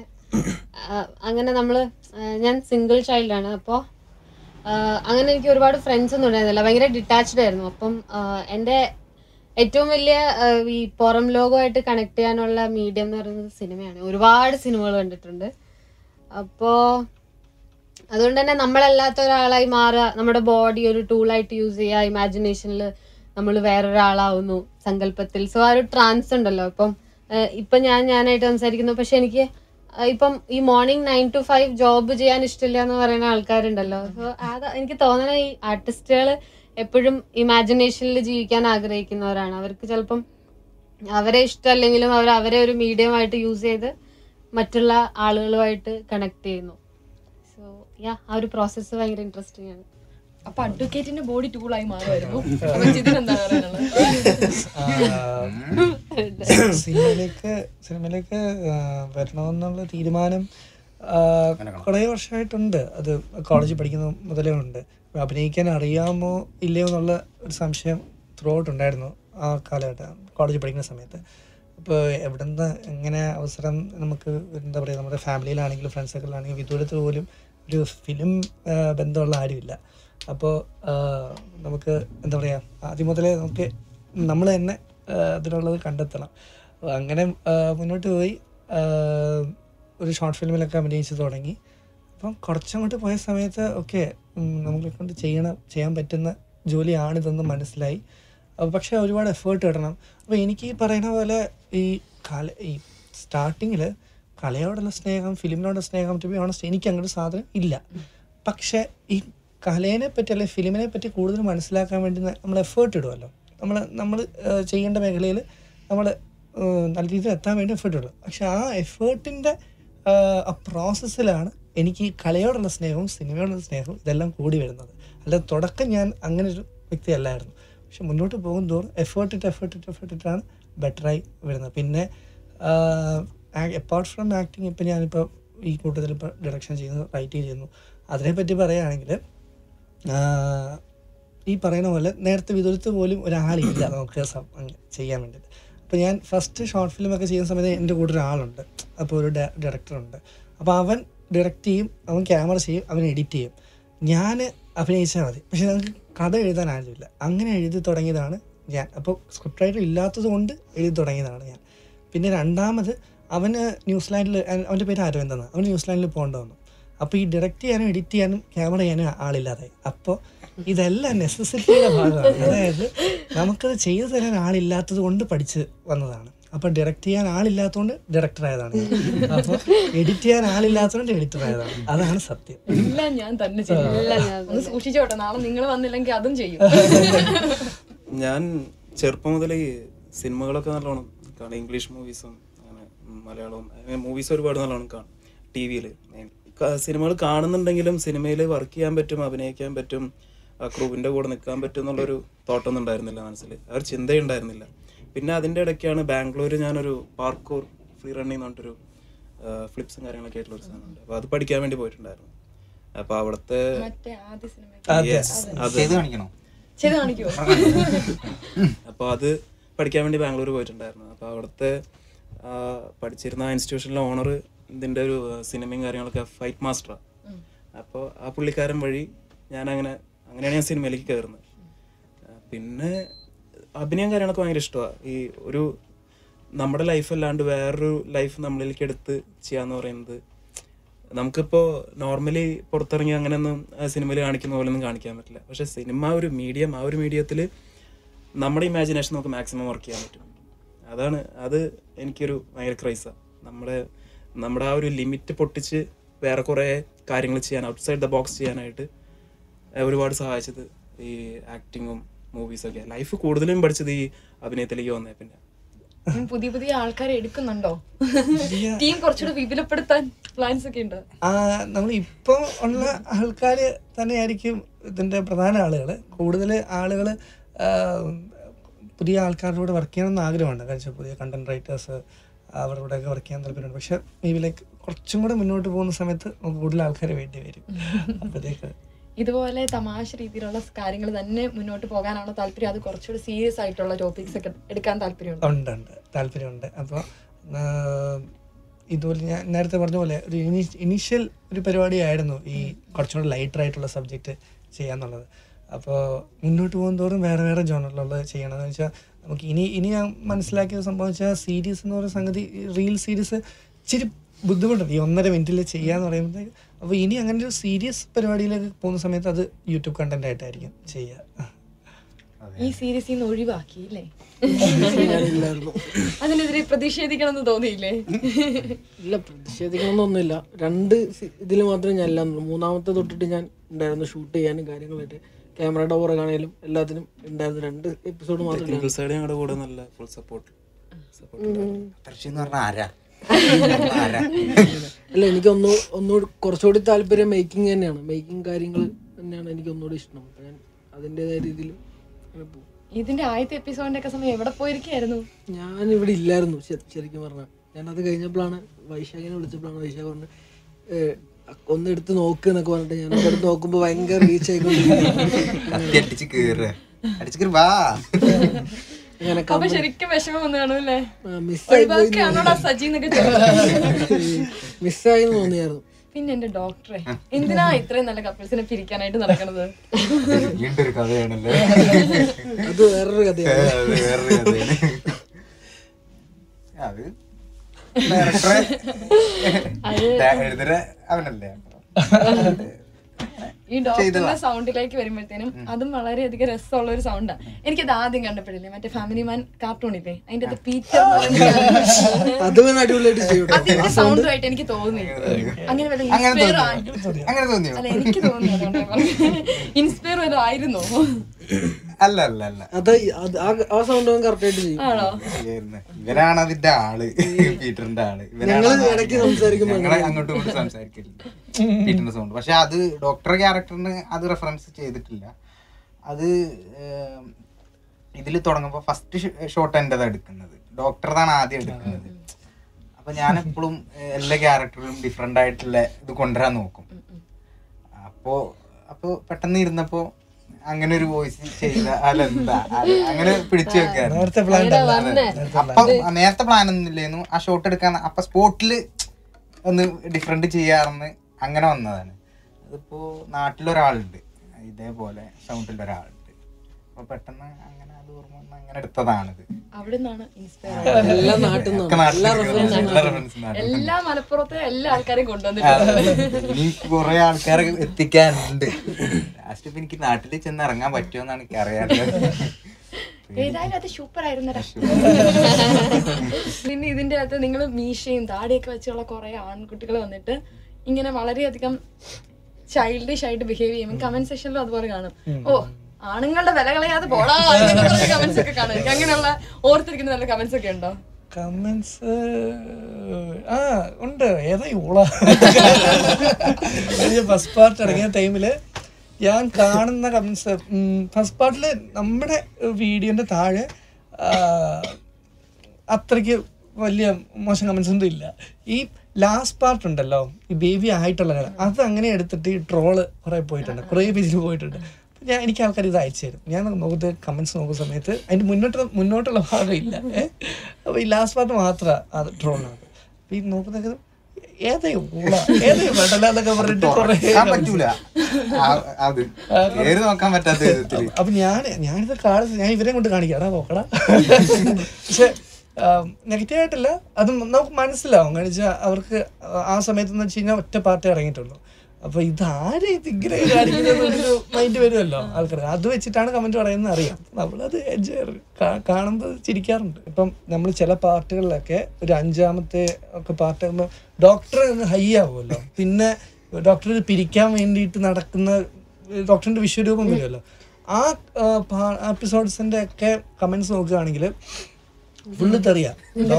അങ്ങനെ നമ്മൾ ഞാൻ സിംഗിൾ ചൈൽഡ് ആണ്. അപ്പോൾ അങ്ങനെ എനിക്ക് ഒരുപാട് ഫ്രണ്ട്സ് ഒന്നും ഉണ്ടായിരുന്നില്ല. ഭയങ്കര ഡിറ്റാച്ച്ഡ് ആയിരുന്നു. അപ്പം എന്റെ ഏറ്റവും വലിയ ഈ പുറം ലോകമായിട്ട് കണക്ട് ചെയ്യാനുള്ള മീഡിയം എന്ന് പറയുന്നത് സിനിമയാണ് ഒരുപാട് സിനിമകൾ കണ്ടിട്ടുണ്ട്. അപ്പോൾ അതുകൊണ്ട് തന്നെ നമ്മളല്ലാത്ത ഒരാളായി മാറുക നമ്മുടെ ബോഡി ഒരു ടൂളായിട്ട് യൂസ് ചെയ്യുക ഇമാജിനേഷനിൽ നമ്മൾ വേറൊരാളാവുന്നു സങ്കല്പത്തിൽ. സോ ആ ഒരു ട്രാൻസ് ഉണ്ടല്ലോ. ഇപ്പം ഇപ്പൊ ഞാൻ ഞാനായിട്ട് സംസാരിക്കുന്നു. പക്ഷെ എനിക്ക് ഇപ്പം ഈ morning nine to five job ചെയ്യാൻ ഇഷ്ടമില്ല എന്ന് പറയുന്ന ആൾക്കാരുണ്ടല്ലോ. സോ അത് എനിക്ക് തോന്നണ ഈ ആർട്ടിസ്റ്റുകൾ എപ്പോഴും ഇമാജിനേഷനിൽ ജീവിക്കാൻ ആഗ്രഹിക്കുന്നവരാണ്. അവർക്ക് ചിലപ്പം അവരെ ഇഷ്ടമല്ലെങ്കിലും അവർ അവരെ ഒരു മീഡിയമായിട്ട് യൂസ് ചെയ്ത് മറ്റുള്ള ആളുകളുമായിട്ട് കണക്ട് ചെയ്യുന്നു. സോ യാ ആ ഒരു പ്രോസസ്സ് ഭയങ്കര ഇൻട്രസ്റ്റിംഗ് ആണ്. അപ്പൊ അഡ്വക്കേറ്റിന്റെ ബോഡി ടൂളായി മാറുമായിരുന്നു. സിനിമയിലേക്ക് സിനിമയിലേക്ക് വരണമെന്നുള്ള തീരുമാനം കുറേ വർഷമായിട്ടുണ്ട്. അത് കോളേജിൽ പഠിക്കുന്ന മുതലേ ഉണ്ട്. അഭിനയിക്കാൻ അറിയാമോ ഇല്ലയോ എന്നുള്ള ഒരു സംശയം ത്രൂ ഔട്ട് ഉണ്ടായിരുന്നു ആ കാലഘട്ടം കോളേജ് പഠിക്കുന്ന സമയത്ത്. അപ്പോൾ എവിടെ നിന്ന് എങ്ങനെ അവസരം നമുക്ക് എന്താ പറയുക നമ്മുടെ ഫാമിലിയിലാണെങ്കിലും ഫ്രണ്ട്സ് സർക്കിളിലാണെങ്കിലും വിദൂരത്ത് പോലും ഒരു ഫിലിം ബന്ധമുള്ള ആരുമില്ല അപ്പോൾ നമുക്ക് എന്താ പറയുക ആദ്യം മുതലേ നമുക്ക് നമ്മൾ തന്നെ അതിനുള്ളത് കണ്ടെത്തണം. അങ്ങനെ മുന്നോട്ട് പോയി ഒരു ഷോർട്ട് ഫിലിമിലൊക്കെ അഭിനയിച്ച് തുടങ്ങി. അപ്പം കുറച്ചങ്ങോട്ട് പോയ സമയത്ത് ഓക്കെ നമ്മളെ കൊണ്ട് ചെയ്യണം ചെയ്യാൻ പറ്റുന്ന ജോലിയാണിതെന്ന് മനസ്സിലായി. പക്ഷെ ഒരുപാട് എഫേർട്ട് ഇടണം. അപ്പോൾ എനിക്ക് ഈ പറയുന്ന പോലെ ഈ കല ഈ സ്റ്റാർട്ടിങ്ങിൽ കലയോടുള്ള സ്നേഹം ഫിലിമിനോടുള്ള സ്നേഹം ടു ബി ഓണസ്റ്റ് എനിക്ക് അങ്ങനെ ഒരു സാധനം ഇല്ല. പക്ഷേ ഈ കലേനെ പറ്റി അല്ലെങ്കിൽ ഫിലിമിനെ പറ്റി കൂടുതൽ മനസ്സിലാക്കാൻ വേണ്ടി നമ്മൾ എഫേർട്ട് ഇടുമല്ലോ നമ്മൾ നമ്മൾ ചെയ്യേണ്ട മേഖലയിൽ നമ്മൾ നല്ല രീതിയിൽ എത്താൻ വേണ്ടി എഫേർട്ട് ഇടും. പക്ഷെ ആ എഫേർട്ടിന്റെ ആ പ്രോസസ്സിലാണ് എനിക്ക് കലയോടുള്ള സ്നേഹവും സിനിമയോടുള്ള സ്നേഹവും ഇതെല്ലാം കൂടി വരുന്നത്. അല്ല തുടക്കം ഞാൻ അങ്ങനെ ഒരു വ്യക്തിയല്ലായിരുന്നു. പക്ഷെ മുന്നോട്ട് പോകും തോറും എഫേർട്ട് ഇട്ട് എഫേർട്ട് ഇട്ട് എഫേർട്ട് ഇട്ടാണ് ബെറ്ററായി വരുന്നത്. പിന്നെ അപ്പാർട്ട് ഫ്രം ആക്ടിങ് ഇപ്പം ഞാനിപ്പോൾ ഈ കൂട്ടത്തിൽ ഇപ്പോൾ ഡയറക്ഷൻ ചെയ്യുന്നു റൈറ്റിംഗ് ചെയ്യുന്നു. അതിനെപ്പറ്റി പറയുകയാണെങ്കിൽ ഈ പറയുന്ന പോലെ നേരത്തെ വിതുരത്ത് പോലും ഒരാളില്ല നമുക്ക് ചെയ്യാൻ വേണ്ടിയിട്ട്. അപ്പോൾ ഞാൻ ഫസ്റ്റ് ഷോർട്ട് ഫിലിമൊക്കെ ചെയ്യുന്ന സമയത്ത് എന്റെ കൂടെ ഒരാളുണ്ട്. അപ്പോൾ ഒരു ഡയറക്ടറുണ്ട് അപ്പോൾ അവൻ ഡയറക്റ്റ് ചെയ്യും അവൻ ക്യാമറ ചെയ്യും അവൻ എഡിറ്റ് ചെയ്യും. ഞാൻ അഭിനയിച്ചാൽ മതി. പക്ഷെ ഞങ്ങൾക്ക് കഥ എഴുതാൻ ആരുമില്ല. അങ്ങനെ എഴുതി തുടങ്ങിയതാണ് ഞാൻ. അപ്പോൾ സ്ക്രിപ്റ്റ് റൈറ്റർ ഇല്ലാത്തത് കൊണ്ട് എഴുതി തുടങ്ങിയതാണ് ഞാൻ. പിന്നെ രണ്ടാമത് അവന് ന്യൂസിലാൻഡിൽ അവന്റെ പേര് അരവിന്ദ് അവൻ അവന് ന്യൂസിലാൻഡിൽ പോകേണ്ട വന്നു. അപ്പോൾ ഈ ഡയറക്റ്റ് ചെയ്യാനും എഡിറ്റ് ചെയ്യാനും ക്യാമറ ചെയ്യാനും ആളില്ലാതായി. അപ്പോൾ ഇതെല്ലാം നെസസിറ്റിയുടെ ഭാഗമാണ്. അതായത് നമുക്കത് ചെയ്തു തരാൻ ആളില്ലാത്തത് കൊണ്ട് പഠിച്ച് വന്നതാണ്. അപ്പോൾ ഡയറക്റ്റ് ചെയ്യാൻ ആളില്ലാത്തതുകൊണ്ട് ഡയറക്ടർ ആയതാണ് അപ്പോൾ എഡിറ്റ് ചെയ്യാൻ ആളില്ലാത്തതുകൊണ്ട് എഡിറ്റർ ആയതാണ്. അതാണ് സത്യം. എല്ലാം ഞാൻ തന്നെ ചെയ്യും. സൂക്ഷിച്ചോട്ടെ നാളെ നിങ്ങൾ വന്നില്ലെങ്കിൽ അതും ചെയ്യും. ഞാൻ ചെറുപ്പം മുതൽ ഈ സിനിമകളൊക്കെ നല്ലോണം കാണും. ഇംഗ്ലീഷ് മൂവീസും അങ്ങനെ മലയാളവും അങ്ങനെ മൂവീസ് ഒരുപാട് നല്ലോണം കാണും. ടി വിയിൽ സിനിമകൾ കാണുന്നുണ്ടെങ്കിലും സിനിമയിൽ വർക്ക് ചെയ്യാൻ പറ്റും അഭിനയിക്കാൻ പറ്റും ആ ക്രൂവിന്റെ കൂടെ നിൽക്കാൻ പറ്റും എന്നുള്ളൊരു തോട്ടൊന്നും ഉണ്ടായിരുന്നില്ല മനസ്സിൽ ആ ഒരു ചിന്തയുണ്ടായിരുന്നില്ല. പിന്നെ അതിന്റെ ഇടയ്ക്കാണ് ബാംഗ്ലൂർ ഞാനൊരു പാർക്കൂർ ഫ്രീ റണ്ണിങ് എന്ന് പറഞ്ഞിട്ടൊരു ഫ്ലിപ്സും കാര്യങ്ങളൊക്കെ ആയിട്ടുള്ള ഒരു സാധനമുണ്ട് അപ്പോൾ അത് പഠിക്കാൻ വേണ്ടി പോയിട്ടുണ്ടായിരുന്നു. അപ്പൊ അവിടുത്തെ അപ്പൊ അത്. ചെയ്ത് കാണിക്കണോ? ചെയ്ത് കാണിക്കുമോ അപ്പോൾ അത് പഠിക്കാൻ വേണ്ടി ബാംഗ്ലൂർ പോയിട്ടുണ്ടായിരുന്നു. അപ്പൊ അവിടുത്തെ പഠിച്ചിരുന്ന ഇൻസ്റ്റിറ്റ്യൂഷനിലെ ഓണർ ഇതിന്റെ ഒരു സിനിമയും കാര്യങ്ങളൊക്കെ ഫൈറ്റ് മാസ്റ്ററാണ് അപ്പോൾ ആ പുള്ളിക്കാരൻ വഴി ഞാൻ അങ്ങനെ അങ്ങനെയാണ് ഞാൻ സിനിമയിലേക്ക് കയറുന്നത് പിന്നെ അഭിനയം കാര്യങ്ങളൊക്കെ ഭയങ്കര ഇഷ്ടമാണ് ഈ ഒരു നമ്മുടെ ലൈഫ് അല്ലാണ്ട് വേറൊരു ലൈഫ് നമ്മളിലേക്ക് എടുത്ത് ചെയ്യാന്ന് പറയുന്നത് നമുക്കിപ്പോൾ നോർമലി പുറത്തിറങ്ങി അങ്ങനെയൊന്നും സിനിമയിൽ കാണിക്കുന്ന പോലെ ഒന്നും കാണിക്കാൻ പറ്റില്ല. പക്ഷെ സിനിമ ഒരു മീഡിയം ആ ഒരു മീഡിയത്തിൽ നമ്മുടെ ഇമാജിനേഷൻ നമുക്ക് മാക്സിമം വർക്ക് ചെയ്യാൻ പറ്റും. അതാണ് അത് എനിക്കൊരു ഭയങ്കര ക്രൈസാണ് നമ്മുടെ നമ്മുടെ ആ ഒരു ലിമിറ്റ് പൊട്ടിച്ച് വേറെ കുറേ കാര്യങ്ങൾ ചെയ്യാൻ ഔട്ട്സൈഡ് ദ ബോക്സ് ചെയ്യാനായിട്ട് ഒരുപാട് സഹായിച്ചത് ഈ ആക്ടിങ്ങും മൂവീസൊക്കെ ലൈഫ് കൂടുതലും പഠിച്ചത് ഈ അഭിനയത്തിലേക്ക് വന്നേ പിന്നെ. പുതിയ പുതിയ ആൾക്കാരെ എടുക്കുന്നുണ്ടോ? ടീം കുറച്ചുകൂടെ വിപുലപ്പെടുത്താൻ പ്ലാൻസ് ഒക്കെ ഉണ്ടോ. നമ്മൾ ഇപ്പം ഉള്ള ആൾക്കാർ തന്നെയായിരിക്കും ഇതിന്റെ പ്രധാന ആളുകൾ കൂടുതൽ ആളുകൾ പുതിയ ആൾക്കാരുടെ വർക്ക് ചെയ്യണമെന്ന് ആഗ്രഹമുണ്ട്. കാരണം വെച്ചാൽ പുതിയ കണ്ടന്റ് റൈറ്റേഴ്സ് അവരുടെ ഒക്കെ വർക്ക് ചെയ്യാൻ താല്പര്യമുണ്ട്. പക്ഷെ മേ ബി ലൈക്ക് കുറച്ചും കൂടെ മുന്നോട്ട് പോകുന്ന സമയത്ത് നമുക്ക് കൂടുതൽ ആൾക്കാരെ വേണ്ടി വരും. അപ്പോഴത്തേക്ക് ഇതുപോലെ തമാശ രീതിയിലുള്ള കാര്യങ്ങൾ തന്നെ മുന്നോട്ട് പോകാനാണോ താല്പര്യം? അത് കുറച്ചുകൂടി സീരിയസ് ആയിട്ടുള്ള ടോപ്പിക്സ് ഒക്കെ എടുക്കാൻ താല്പര്യമുണ്ട്? ഉണ്ട് ഉണ്ട്. താല്പര്യമുണ്ട്. അപ്പോൾ ഇതുപോലെ ഞാൻ നേരത്തെ പറഞ്ഞ പോലെ ഒരു ഇനിഷ്യൽ ഒരു പരിപാടിയായിരുന്നു ഈ കുറച്ചുകൂടി ലൈറ്റർ ആയിട്ടുള്ള സബ്ജക്റ്റ് ചെയ്യാന്നുള്ളത്. അപ്പോൾ മുന്നോട്ട് പോകും തോറും വേറെ വേറെ ജോണറിലുള്ളത് ചെയ്യണമെന്ന് വെച്ചാൽ നമുക്ക് ഇനി ഇനി ഞാൻ മനസ്സിലാക്കിയത് സംഭവിച്ചാൽ സീരീസ് എന്ന് പറയുന്ന സംഗതി റീൽ സീരീസ് ഇച്ചിരി ബുദ്ധിമുട്ടുണ്ട് ഈ ഒന്നര മിനിറ്റിൽ ചെയ്യാന്ന് പറയുമ്പോഴത്തേക്ക് അപ്പോൾ ഇനി അങ്ങനെ ഒരു സീരിയസ് പരിപാടിയിലേക്ക് പോകുന്ന സമയത്ത് അത് യൂട്യൂബ് കണ്ടന്റ് ആയിട്ടായിരിക്കും ചെയ്യുക. ഈ സീരീസ് നിന്ന് ഒഴിവാക്കി അല്ലേ? അതിനെതിരെ പ്രതിഷേധിക്കണം എന്ന് തോന്നിയില്ലേ? ഇല്ല പ്രതിഷേധിക്കണമെന്നൊന്നുമില്ല. രണ്ട് ഇതിൽ മാത്രമേ ഞാൻ ഇല്ലാന്നുള്ളൂ. മൂന്നാമത്തെ തൊട്ടിട്ട് ഞാൻ ഉണ്ടായിരുന്നു ഷൂട്ട് ചെയ്യാനും കാര്യങ്ങളായിട്ട്. ക്യാമറയുടെ പുറകാണേലും എല്ലാത്തിനും ഉണ്ടായിരുന്നു. രണ്ട് എപ്പിസോഡ് മാത്രം ടെക്നിക്കൽ സൈഡ് ഞങ്ങളുടെ കൂടെ നല്ല ഫുൾ സപ്പോർട്ട് സപ്പോർട്ട് ആരാ? <laughs> ആരാ? അല്ല എനിക്ക് ഒന്ന് ഒന്നുകൂടി കുറച്ചുകൂടി താല്പര്യം മേക്കിംഗ് തന്നെയാണ്. മേക്കിംഗ് കാര്യങ്ങൾ തന്നെയാണ് എനിക്ക് ഒന്നുകൂടി ഇഷ്ടം ഞാൻ അതിന്റെതായ രീതിയിൽ പോകും ഇതിന്റെ ആദ്യത്തെ എപ്പിസോഡിന്റെ ഒക്കെ സമയം എവിടെ പോയിരിക്കായിരുന്നു ഞാൻ ഇവിടെ ഇല്ലായിരുന്നു ശരിക്കും പറഞ്ഞാൽ ഞാൻ അത് കഴിഞ്ഞപ്പോഴാണ് വൈശാഖിനെ വിളിച്ചപ്പോഴാണ് വൈശാഖ് പറഞ്ഞത് ഒന്ന് എടുത്ത് നോക്ക് എന്നൊക്കെ പറഞ്ഞിട്ട് ഞാൻ എടുത്ത് നോക്കുമ്പോ ഭയങ്കര റീച്ച് ആയിക്കൊണ്ടിരിക്കുന്നു അപ്പൊ ശരിക്കും വിഷമം വന്നു അല്ലേ? മിസ്സായി <laughs> തോന്നിയായിരുന്നു. പിന്നെ എന്റെ ഡോക്ടറെ. എന്തിനാ ഇത്രയും നല്ല കപ്പിൾസിനെ പിരിക്കാനായിട്ട് നടക്കണത്? വീണ്ടൊരു കഥയാണല്ലേ? അത് വേറൊരു കഥയാണ്. അത് വേറൊരു കഥയാണ്. അത് ഡയറക്ടറെ അവനല്ലേ? <laughs> ഈ ഡോക്ടറിന്റെ സൗണ്ടിലേക്ക് വരുമ്പോഴത്തേനും അതും വളരെയധികം രസമുള്ള ഒരു സൗണ്ടാണ് എനിക്കത് ആദ്യം കണ്ടപ്പോഴില്ലേ മറ്റേ ഫാമിലി മാൻ കാർട്ടൂൺ ഇല്ലേ? അതിന്റെ അത് പീറ്റർ <laughs> അതിന്റെ സൗണ്ടുമായിട്ട് എനിക്ക് തോന്നി അങ്ങനെ ഇൻസ്പയർ അല്ല എനിക്ക് തോന്നി ഇൻസ്പയർ വല്ലതും ആയിരുന്നോ? അല്ല അല്ല അല്ല അത് ആ- സൗണ്ട് കറക്റ്റ് ആയിട്ട് ചെയ്യും. ഇവരാണ് അതിന്റെ ആൾ. പീറ്ററിന്റെ ആൾ. ഇടയ്ക്ക് അങ്ങോട്ടും ഇങ്ങോട്ടും സംസാരിക്കില്ല പീറ്ററിന്റെ സൗണ്ട് പക്ഷെ അത് ഡോക്ടർ ക്യാരക്ടറിന് അത് റെഫറൻസ് ചെയ്തിട്ടില്ല. അത് ഇതിൽ ഇതിൽ തുടങ്ങുമ്പോ ഫസ്റ്റ് ഷോട്ട് എന്റേതാ എടുക്കുന്നത്. ഡോക്ടറതാണ് ആദ്യം എടുക്കുന്നത്. അപ്പൊ ഞാൻ എപ്പോഴും എല്ലാ ക്യാരക്ടറും ഡിഫറെന്റ് ആയിട്ടുള്ള ഇത് കൊണ്ടുവരാൻ നോക്കും. അപ്പോ അപ്പോ പെട്ടെന്ന് ഇരുന്നപ്പോ അങ്ങനെ ഒരു വോയിസ് ചെയ്ത അല്ല അങ്ങനെ പിടിച്ചു വെക്കാറ് നേരത്തെ പ്ലാൻ അപ്പൊ നേരത്തെ പ്ലാൻ ഒന്നുമില്ലായിരുന്നു ആ ഷോട്ട് എടുക്കാൻ അപ്പൊ സ്പോട്ടിൽ ഒന്ന് ഡിഫറെന്റ് ചെയ്യാറെന്ന് അങ്ങനെ വന്നതാണ്. അതിപ്പോ നാട്ടിലൊരാളുണ്ട്. ഇതേപോലെ സൗണ്ടിൽ ഒരാളുണ്ട്. അപ്പൊ പെട്ടെന്ന് അങ്ങനെ അത് ഓർമ്മ വന്ന് അങ്ങനെ എടുത്തതാണിത്. അവിടെ നിന്നാണ് ഇൻസ്പയർ എല്ലാ മലപ്പുറത്തെ എല്ലാ ആൾക്കാരെയും കൊണ്ടുവന്നിട്ടുണ്ട്. ഇനി കുറെ ആൾക്കാരെ എത്തിക്കാനുണ്ട്. ലാസ്റ്റ് ഇപ്പൊ എനിക്ക് നാട്ടിൽ ചെന്ന് ഇറങ്ങാൻ പറ്റുമെന്നാണ് എനിക്ക് അറിയാറുള്ളത് ഏതായാലും അത് സൂപ്പർ ആയിരുന്നടാ. പിന്നെ ഇതിന്റെ അകത്ത് നിങ്ങൾ മീശയും താടിയൊക്കെ വെച്ചുള്ള കുറെ ആൺകുട്ടികൾ വന്നിട്ട് ഇങ്ങനെ വളരെയധികം ചൈൽഡിഷ് ആയിട്ട് ബിഹേവ് ചെയ്യും കമന്റ് സെക്ഷനിലും അതുപോലെ കാണും. ഓ ആണുങ്ങളുടെ വില കളയാതെ പോടാ കമന്റ്സ് ഒക്കെ ഓർത്തിരിക്കുന്ന നല്ല കമന്റ്സ് ഒക്കെ ഉണ്ടോ? കമന്റ്സ് ആ ഉണ്ട്. ഏതാ ഊള? ഫസ്റ്റ് പാർട്ട് ഇറങ്ങിയ ടൈമിൽ ഞാൻ കാണുന്ന കമന്റ്സ് ഫസ്റ്റ് പാർട്ടിൽ നമ്മുടെ വീഡിയോന്റെ താഴെ അത്രയ്ക്ക് വലിയ മോശം കമന്റ്സ് ഒന്നും ഇല്ല. ഈ ലാസ്റ്റ് പാർട്ട് ഉണ്ടല്ലോ ഈ ബേബി ആയിട്ടുള്ള കാര്യം അത് അങ്ങനെ എടുത്തിട്ട് ഈ ട്രോൾ കുറെ പോയിട്ടുണ്ട് കുറേ പേജിൽ പോയിട്ടുണ്ട്. ഞാൻ എനിക്ക് ആൾക്കാർ ഇത് അയച്ചു തരും. ഞാൻ നോക്കുന്നത് കമൻസ് നോക്കുന്ന സമയത്ത് അതിന്റെ മുന്നോട്ട് മുന്നോട്ടുള്ള ഭാഗം ഇല്ല. ഏഹ് അപ്പൊ ഈ ലാസ്റ്റ് പാർട്ട് മാത്രമാണ് അത് ട്രോളിനകത്ത് അപ്പൊ ഈ നോക്കുന്ന ഏതേ ഊള പറഞ്ഞിട്ട് കുറേ നോക്കാൻ പറ്റാത്ത അപ്പൊ ഞാൻ ഞാനിത് കാണുന്നത് ഞാൻ ഇവരെ കൊണ്ട് കാണിക്കാം. നോക്കടാ. പക്ഷെ നെഗറ്റീവ് ആയിട്ടല്ല അത് നമുക്ക് മനസ്സിലാവും. കാണിച്ചാൽ അവർക്ക് ആ സമയത്ത് എന്ന് വെച്ച് കഴിഞ്ഞാൽ ഒറ്റ പാർട്ടി ഇറങ്ങിയിട്ടുള്ളൂ. അപ്പൊ ഇതാരെ ഇതിങ്ങനെ കാണിക്കുന്നൊരു മൈൻഡ് വരുമല്ലോ ആൾക്കാർ അത് വെച്ചിട്ടാണ് കമന്റ് പറയുന്നത് അറിയാം. നമ്മളത് എൻജോയ് കാണുമ്പോൾ ചിരിക്കാറുണ്ട്. ഇപ്പം നമ്മൾ ചില പാർട്ടുകളിലൊക്കെ ഒരു അഞ്ചാമത്തെ ഒക്കെ പാർട്ട് ഡോക്ടർ ഹൈ ആവുമല്ലോ. പിന്നെ ഡോക്ടർ പിരിക്കാൻ വേണ്ടിയിട്ട് നടക്കുന്ന ഡോക്ടറിന്റെ വിശ്വരൂപം വരുമല്ലോ. ആ എപ്പിസോഡ്സിന്റെ ഒക്കെ കമന്റ്സ് നോക്കുകയാണെങ്കിൽ ഫുള്ള് തെറിയാ. എന്റെ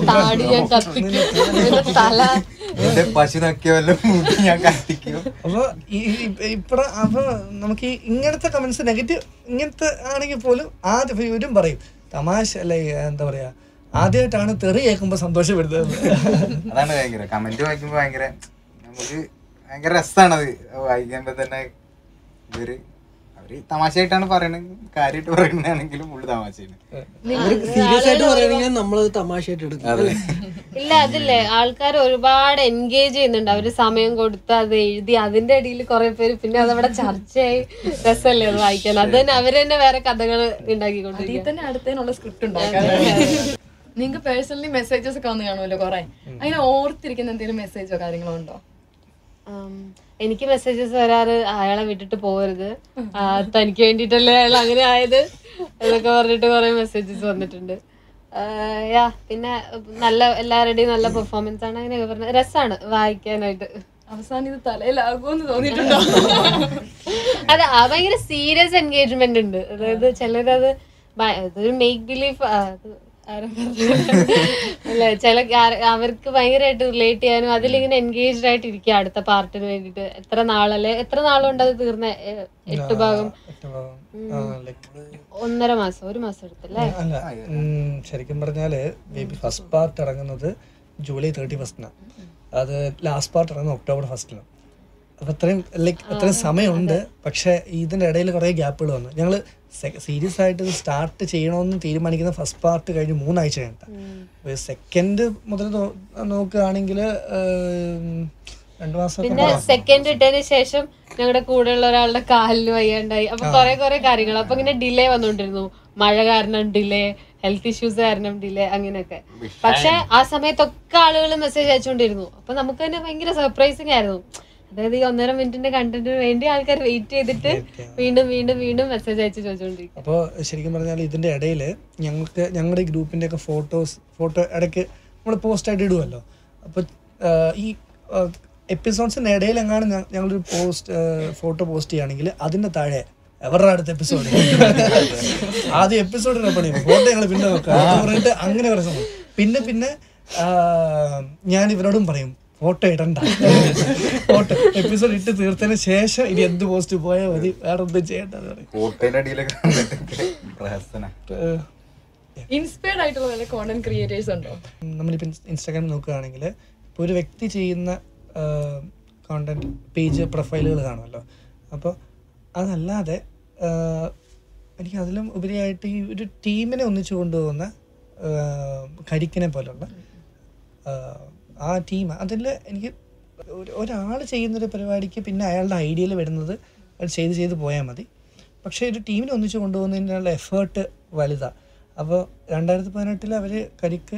ഞാൻ കത്തിക്കും. അപ്പൊ ഈ അപ്പൊ നമുക്ക് ഈ ഇങ്ങനത്തെ കമന്റ്സ് നെഗറ്റീവ് ഇങ്ങനത്തെ ആണെങ്കിൽ പോലും ആദ്യം ഇവരും പറയും തമാശ അല്ലെ എന്താ പറയാ ആദ്യമായിട്ടാണ് തെറി കേൾക്കുമ്പോ സന്തോഷപ്പെടുന്നത്. അതാണ് ഭയങ്കര. കമന്റ് വായിക്കുമ്പോ ഭയങ്കര നമുക്ക് ഭയങ്കര രസമാണത് വായിക്കുമ്പോ തന്നെ ഇവർ. തമാശയായിട്ടാണ് പറയണത്. കാര്യമായിട്ട് പറയണതാണെങ്കിലും ഉള്ളു തമാശയാണ്. സീരിയസ് ആയിട്ട് പറയണെങ്കിൽ നമ്മളത് തമാശയായിട്ട് എടുക്കും. ഇല്ല അതില്ലേ ആൾക്കാർ ഒരുപാട് എൻഗേജ് ചെയ്യുന്നുണ്ട്. അവർ സമയം കൊടുത്ത് അത് എഴുതി അതിന്റെ ഇടയിൽ കുറെ പേര് പിന്നെ അതവിടെ ചർച്ചയായി. രസമല്ലേ അത് വായിക്കാൻ? അത് തന്നെ അവർ തന്നെ വേറെ കഥകൾ ഉണ്ടാക്കിക്കൊണ്ടിരിക്കും തന്നെ അടുത്തതിനുള്ള സ്ക്രിപ്റ്റ് ഉണ്ടാക്കാം നിങ്ങൾക്ക് പേഴ്സണലി മെസ്സേജസ് ഒക്കെ വന്ന് കാണുമല്ലോ കുറെ. അങ്ങനെ ഓർത്തിരിക്കുന്ന എന്തെങ്കിലും മെസ്സേജോ കാര്യങ്ങളോ ഉണ്ടോ? എനിക്ക് മെസ്സേജസ് വരാറ് അയാളെ വിട്ടിട്ട് പോകരുത് തനിക്ക് വേണ്ടിട്ടല്ലേ അയാൾ അങ്ങനെ ആയത് എന്നൊക്കെ പറഞ്ഞിട്ട് കുറെ മെസ്സേജസ് വന്നിട്ടുണ്ട്. യാ പിന്നെ നല്ല എല്ലാവരുടെയും നല്ല പെർഫോമൻസ് ആണ് അങ്ങനെയൊക്കെ പറഞ്ഞത് രസാണ് വായിക്കാനായിട്ട്. അവസാനം ഇത് തലയിലാകുമെന്ന് തോന്നിയിട്ടുണ്ടോ? അതെ ആ ഭയങ്കര സീരിയസ് എൻഗേജ്മെന്റ് ഉണ്ട്. അതായത് ചിലരത് ഇതൊരു മേക്ക് ബിലീഫ് അല്ല ചില അവർക്ക് ഭയങ്കരമായിട്ട് റിലേറ്റ് ചെയ്യാനും അതിലിങ്ങനെ എൻഗേജ്ഡ് ആയിട്ട് ഇരിക്കുക അടുത്ത പാർട്ടിന് വേണ്ടിട്ട് എത്ര നാളല്ലേ? എത്ര നാളുണ്ട് അത് തീർന്ന? എട്ട് ഭാഗം? ഒന്നര മാസം ഒരു മാസം എടുത്തല്ലേ? ശരിക്കും പറഞ്ഞാൽ ഫസ്റ്റ് പാർട്ട് ഇറങ്ങുന്നത് ജൂലൈ തേർട്ടി ഫസ്റ്റിനാണ് അത് ലാസ്റ്റ് പാർട്ട് ഇറങ്ങുന്നത് ഒക്ടോബർ ഫസ്റ്റിനാണ് അപ്പൊ അത്രയും ലൈക്ക് അത്രയും സമയമുണ്ട്. പക്ഷെ ഇതിന്റെ ഇടയിൽ കുറെ ഗ്യാപ്പുകൾ വന്നു. ഞങ്ങൾ സീരിയസ് ആയിട്ട് ഇത് സ്റ്റാർട്ട് ചെയ്യണമെന്ന് തീരുമാനിക്കുന്ന ഫസ്റ്റ് പാർട്ട് കഴിഞ്ഞ് മൂന്നാഴ്ച കഴിഞ്ഞിട്ട്. സെക്കൻഡ് മുതൽ നോക്കുകയാണെങ്കിൽ രണ്ടു മാസം പിന്നെ സെക്കൻഡ് ഇട്ടതിന് ശേഷം ഞങ്ങളുടെ കൂടെയുള്ള ഒരാളുടെ കാലിന് വയ്യാണ്ടായി. അപ്പൊ കൊറേ കുറെ കാര്യങ്ങൾ അപ്പൊ ഇങ്ങനെ ഡിലേ വന്നോണ്ടിരുന്നു. മഴ കാരണം ഡിലേ ഹെൽത്ത് ഇഷ്യൂസ് കാരണം ഡിലേ അങ്ങനെയൊക്കെ. പക്ഷെ ആ സമയത്തൊക്കെ ആളുകൾ മെസ്സേജ് അയച്ചുകൊണ്ടിരുന്നു അപ്പൊ നമുക്ക് തന്നെ ഭയങ്കര സർപ്രൈസിങ് ആയിരുന്നു. അതായത് ഈ ഒന്നര മിനിറ്റിന്റെ കണ്ടന്റിന് വേണ്ടി ആൾക്കാർ വെയിറ്റ് ചെയ്തിട്ട് വീണ്ടും വീണ്ടും വീണ്ടും മെസ്സേജ് അയച്ച് ചോദിച്ചുകൊണ്ടിരിക്കും അപ്പോൾ ശരിക്കും പറഞ്ഞാൽ ഇതിന്റെ ഇടയിൽ ഞങ്ങൾക്ക് ഞങ്ങളുടെ ഗ്രൂപ്പിന്റെ ഒക്കെ ഫോട്ടോസ് ഫോട്ടോ ഇടയ്ക്ക് നമ്മൾ പോസ്റ്റായിട്ട് ഇടുമല്ലോ അപ്പോൾ ഈ എപ്പിസോഡ്സിന് ഇടയിൽ എങ്ങാനും ഞങ്ങളൊരു പോസ്റ്റ് ഫോട്ടോ പോസ്റ്റ് ചെയ്യുകയാണെങ്കിൽ അതിന്റെ താഴെ എവരുടെ അടുത്ത എപ്പിസോഡ് <laughs> ആദ്യം എപ്പിസോഡ് പണി ഫോട്ടോ ഞങ്ങൾ പിന്നെ നോക്കാം പറഞ്ഞിട്ട് അങ്ങനെ പറയുന്നത് പിന്നെ പിന്നെ ഞാൻ ഇവരോടും പറയും ഫോട്ടോ ഇടണ്ട. ഫോട്ടോ എപ്പിസോഡ് ഇട്ട് തീർത്തതിന് ശേഷം ഇനി എന്ത് പോസ്റ്റ് പോയാൽ മതി. വേറെ ഒന്നും പ്രഹസന. ഇൻസ്പയർഡ് ആയിട്ടുള്ള വല്ല കോണ്ടന്റ് ക്രിയേറ്റേഴ്സ് ഉണ്ടോ? നമ്മളിപ്പോൾ ഇൻസ്റ്റാഗ്രാമിൽ നോക്കുകയാണെങ്കിൽ ഇപ്പോൾ ഒരു വ്യക്തി ചെയ്യുന്ന കോണ്ടന്റ് പേജ് പ്രൊഫൈലുകൾ കാണുമല്ലോ. അപ്പോൾ അതല്ലാതെ എനിക്ക് അതിലും ഉപരിയായിട്ട് ഈ ഒരു ടീമിനെ ഒന്നിച്ചു കൊണ്ടുപോകുന്ന കരിക്കിനെ പോലുള്ള ആ ടീം അതിൽ എനിക്ക് ഒരാൾ ചെയ്യുന്നൊരു പരിപാടിക്ക് പിന്നെ അയാളുടെ ഐഡിയയിൽ വരുന്നത് അത് ചെയ്ത് ചെയ്ത് പോയാൽ മതി. പക്ഷേ ഒരു ടീമിനെ ഒന്നിച്ച് കൊണ്ടുപോകുന്നതിനുള്ള എഫേർട്ട് വലുതാണ് അപ്പോൾ രണ്ടായിരത്തി പതിനെട്ടിൽ അവർ കരിക്ക്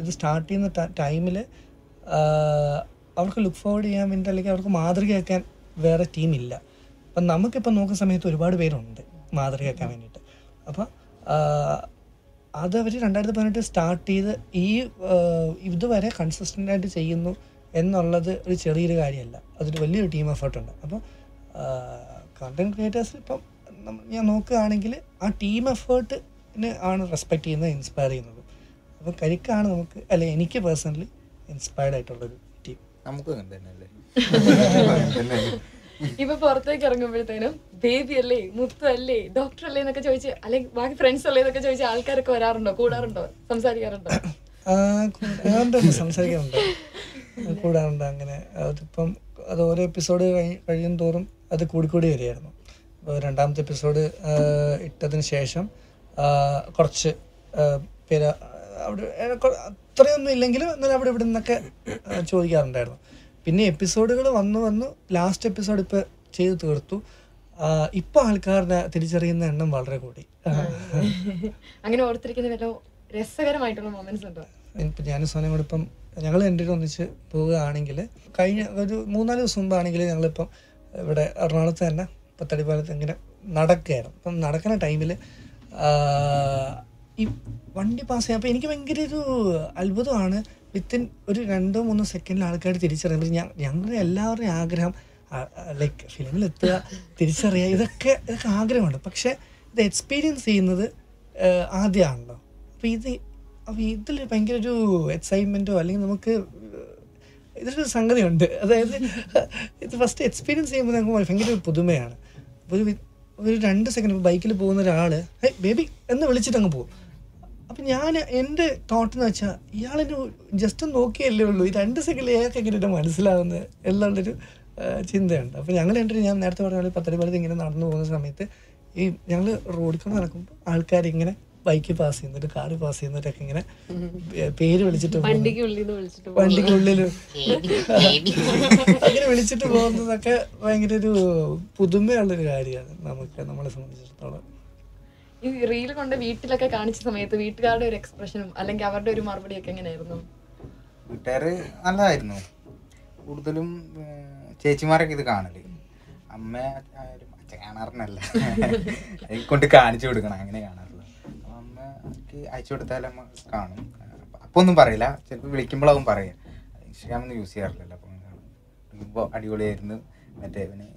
ഇത് സ്റ്റാർട്ട് ചെയ്യുന്ന ടൈമിൽ അവർക്ക് ലുക്ക് ഫോർവേഡ് ചെയ്യാൻ വേണ്ടി അല്ലെങ്കിൽ അവർക്ക് മാതൃകയാക്കാൻ വേറെ ടീമില്ല അപ്പം നമുക്കിപ്പോൾ നോക്കുന്ന സമയത്ത് ഒരുപാട് പേരുണ്ട് മാതൃകയാക്കാൻ വേണ്ടിയിട്ട്. അപ്പോൾ അത് അവർ രണ്ടായിരത്തി പതിനെട്ട് സ്റ്റാർട്ട് ചെയ്ത് ഈ ഇതുവരെ കൺസിസ്റ്റന്റ് ആയിട്ട് ചെയ്യുന്നു എന്നുള്ളത് ഒരു ചെറിയൊരു കാര്യമല്ല. അതൊരു വലിയൊരു ടീം എഫേർട്ടുണ്ട് അപ്പോൾ കണ്ടന്റ് ക്രിയേറ്റേഴ്സ് ഇപ്പം ഞാൻ നോക്കുകയാണെങ്കിൽ ആ ടീം എഫേർട്ടിന് ആണ് റെസ്പെക്റ്റ് ചെയ്യുന്നത് ഇൻസ്പയർ ചെയ്യുന്നത്. അപ്പോൾ കരിക്കാണ് നമുക്ക് അല്ലെ എനിക്ക് പേഴ്സണലി ഇൻസ്പയർഡ് ആയിട്ടുള്ളൊരു ടീം നമുക്കും അങ്ങനെ തന്നെ അല്ലേ? <laughs> ഇപ്പൊ പുറത്തേക്ക് ഇറങ്ങുമ്പോഴത്തേനും ബേബി അല്ലേ മുത്തു അല്ലേ ഡോക്ടർ അല്ലേ എന്നൊക്കെ ചോദിച്ച് അല്ലെങ്കിൽ ബാക്കി ഫ്രണ്ട്സ് അല്ലേ എന്നൊക്കെ ചോദിച്ച് ആൾക്കാരൊക്കെ വരാറുണ്ടോ? കൂടാറുണ്ടോ? സംസാരിക്കാറുണ്ടോ? സംസാരിക്കാറുണ്ട്. കൂടാറുണ്ട് അങ്ങനെ. അതിപ്പം അത് ഓരോ എപ്പിസോഡ് കഴിയും തോറും അത് കൂടിക്കൂടി വരികയായിരുന്നു. രണ്ടാമത്തെ എപ്പിസോഡ് ഇട്ടതിന് ശേഷം കുറച്ച് പേര് അവിടെ അത്രയൊന്നും ഇല്ലെങ്കിലും എന്നാലും അവിടെ ഇവിടെ നിന്നൊക്കെ ചോദിക്കാറുണ്ടായിരുന്നു. പിന്നെ എപ്പിസോഡുകൾ വന്നു വന്നു ലാസ്റ്റ് എപ്പിസോഡ് ഇപ്പോൾ ചെയ്തു തീർത്തു. ഇപ്പൊ ആൾക്കാരുടെ തിരിച്ചറിയുന്ന എണ്ണം വളരെ കൂടി. <laughs> അങ്ങനെ ഓർത്തിരിക്കുന്ന വല്ല രസകരമായിട്ടുള്ള മൊമെന്റ്സ് ഉണ്ടോ? ഇപ്പം ഞാനും സോനയും കൂടെ ഇപ്പം ഞങ്ങൾ രണ്ടുപേരും ഒന്നിച്ച് പോവുകയാണെങ്കിൽ കഴിഞ്ഞ ഒരു മൂന്നാൽ ദിവസം മുമ്പാണെങ്കിൽ ഞങ്ങളിപ്പം ഇവിടെ എറണാകുളത്ത് തന്നെ പത്തടിപ്പാലത്ത് ഇങ്ങനെ നടക്കുകയായിരുന്നു. അപ്പം നടക്കുന്ന ടൈമിൽ ഈ വണ്ടി പാസ് ചെയ്യാൻ അപ്പം എനിക്ക് ഭയങ്കര ഒരു അത്ഭുതമാണ് വിത്തിൻ ഒരു രണ്ടോ മൂന്നോ സെക്കൻഡിൽ ആൾക്കാർ തിരിച്ചറിയുമ്പോൾ ഞാൻ ഞങ്ങളുടെ എല്ലാവരുടെയും ആഗ്രഹം ലൈക്ക് ഫിലിമിൽ എത്തുക തിരിച്ചറിയുക ഇതൊക്കെ ഇതൊക്കെ ആഗ്രഹമുണ്ട്. പക്ഷേ ഇത് എക്സ്പീരിയൻസ് ചെയ്യുന്നത് ആദ്യമാണല്ലോ അപ്പോൾ ഇത് അപ്പോൾ ഇതിൽ ഭയങ്കര ഒരു എക്സൈറ്റ്മെന്റോ അല്ലെങ്കിൽ നമുക്ക് ഇതൊരു സംഗതിയുണ്ട്. അതായത് ഇത് ഫസ്റ്റ് എക്സ്പീരിയൻസ് ചെയ്യുമ്പോൾ നമുക്ക് ഭയങ്കര ഒരു പുതുമയാണ്. ഒരു ഒരു രണ്ട് സെക്കൻഡ് ബൈക്കിൽ പോകുന്ന ഒരാൾ ഹേ ബേബി എന്ന് വിളിച്ചിട്ട് അങ്ങ് പോകും. അപ്പം ഞാൻ എന്റെ തോട്ട് എന്ന് വെച്ചാൽ ഇയാളിന് ജസ്റ്റ് നോക്കിയല്ലേ ഉള്ളൂ. ഈ രണ്ട് സെക്കൻഡിൽ ഏതൊക്കെ എങ്ങനെ മനസ്സിലാവുന്നത് എന്നുള്ളൊരു ചിന്തയുണ്ട്. അപ്പം ഞങ്ങൾ രണ്ടുപേരും ഞാൻ നേരത്തെ പറഞ്ഞ പോലെ പത്തടിപ്പാലത്ത് ഇങ്ങനെ നടന്നു പോകുന്ന സമയത്ത് ഈ ഞങ്ങൾ റോഡിൽ കൂടെ നടക്കുമ്പോൾ ആൾക്കാർ ഇങ്ങനെ ബൈക്ക് പാസ് ചെയ്യുന്നുണ്ട് കാറ് പാസ് ചെയ്യുന്നവരൊക്കെ ഇങ്ങനെ പേര് വിളിച്ചിട്ട് പോകുന്നു. വണ്ടിക്ക് ഉള്ളിൽ നിന്ന് വിളിച്ചിട്ട് വണ്ടിക്കുള്ളിൽ <laughs> അങ്ങനെ വിളിച്ചിട്ട് പോകുന്നതൊക്കെ ഭയങ്കര ഒരു പുതുമയുള്ളൊരു കാര്യമാണ് നമുക്ക് നമ്മളെ സംബന്ധിച്ചിടത്തോളം. ഈ റീൽ കൊണ്ട് വീട്ടിലൊക്കെ കാണിച്ച സമയത്ത് വീട്ടുകാരുടെ ഒരു എക്സ്പ്രഷനും അല്ലെങ്കിൽ അവരുടെ ഒരു മറുപടിയൊക്കെ എങ്ങനെയായിരുന്നു? വീട്ടുകാര് നല്ലതായിരുന്നു. കൂടുതലും ചേച്ചിമാരൊക്കെ ഇത് കാണൽ. അമ്മ അച്ഛൻ കാണാറുണ്ടല്ല കൊണ്ട് കാണിച്ചു കൊടുക്കണം അങ്ങനെ കാണാറുള്ളൂ അമ്മ അമ്മയ്ക്ക് അയച്ചു കൊടുത്താൽ അമ്മ കാണും. അപ്പൊ ഒന്നും പറയില്ല. ചിലപ്പോൾ വിളിക്കുമ്പോഴാവും പറയാം ഇൻസ്റ്റാഗ്രാം ഒന്നും യൂസ് ചെയ്യാറില്ല അപ്പം വിളിക്കുമ്പോൾ അടിപൊളിയായിരുന്നു. മറ്റേ പിന്നെ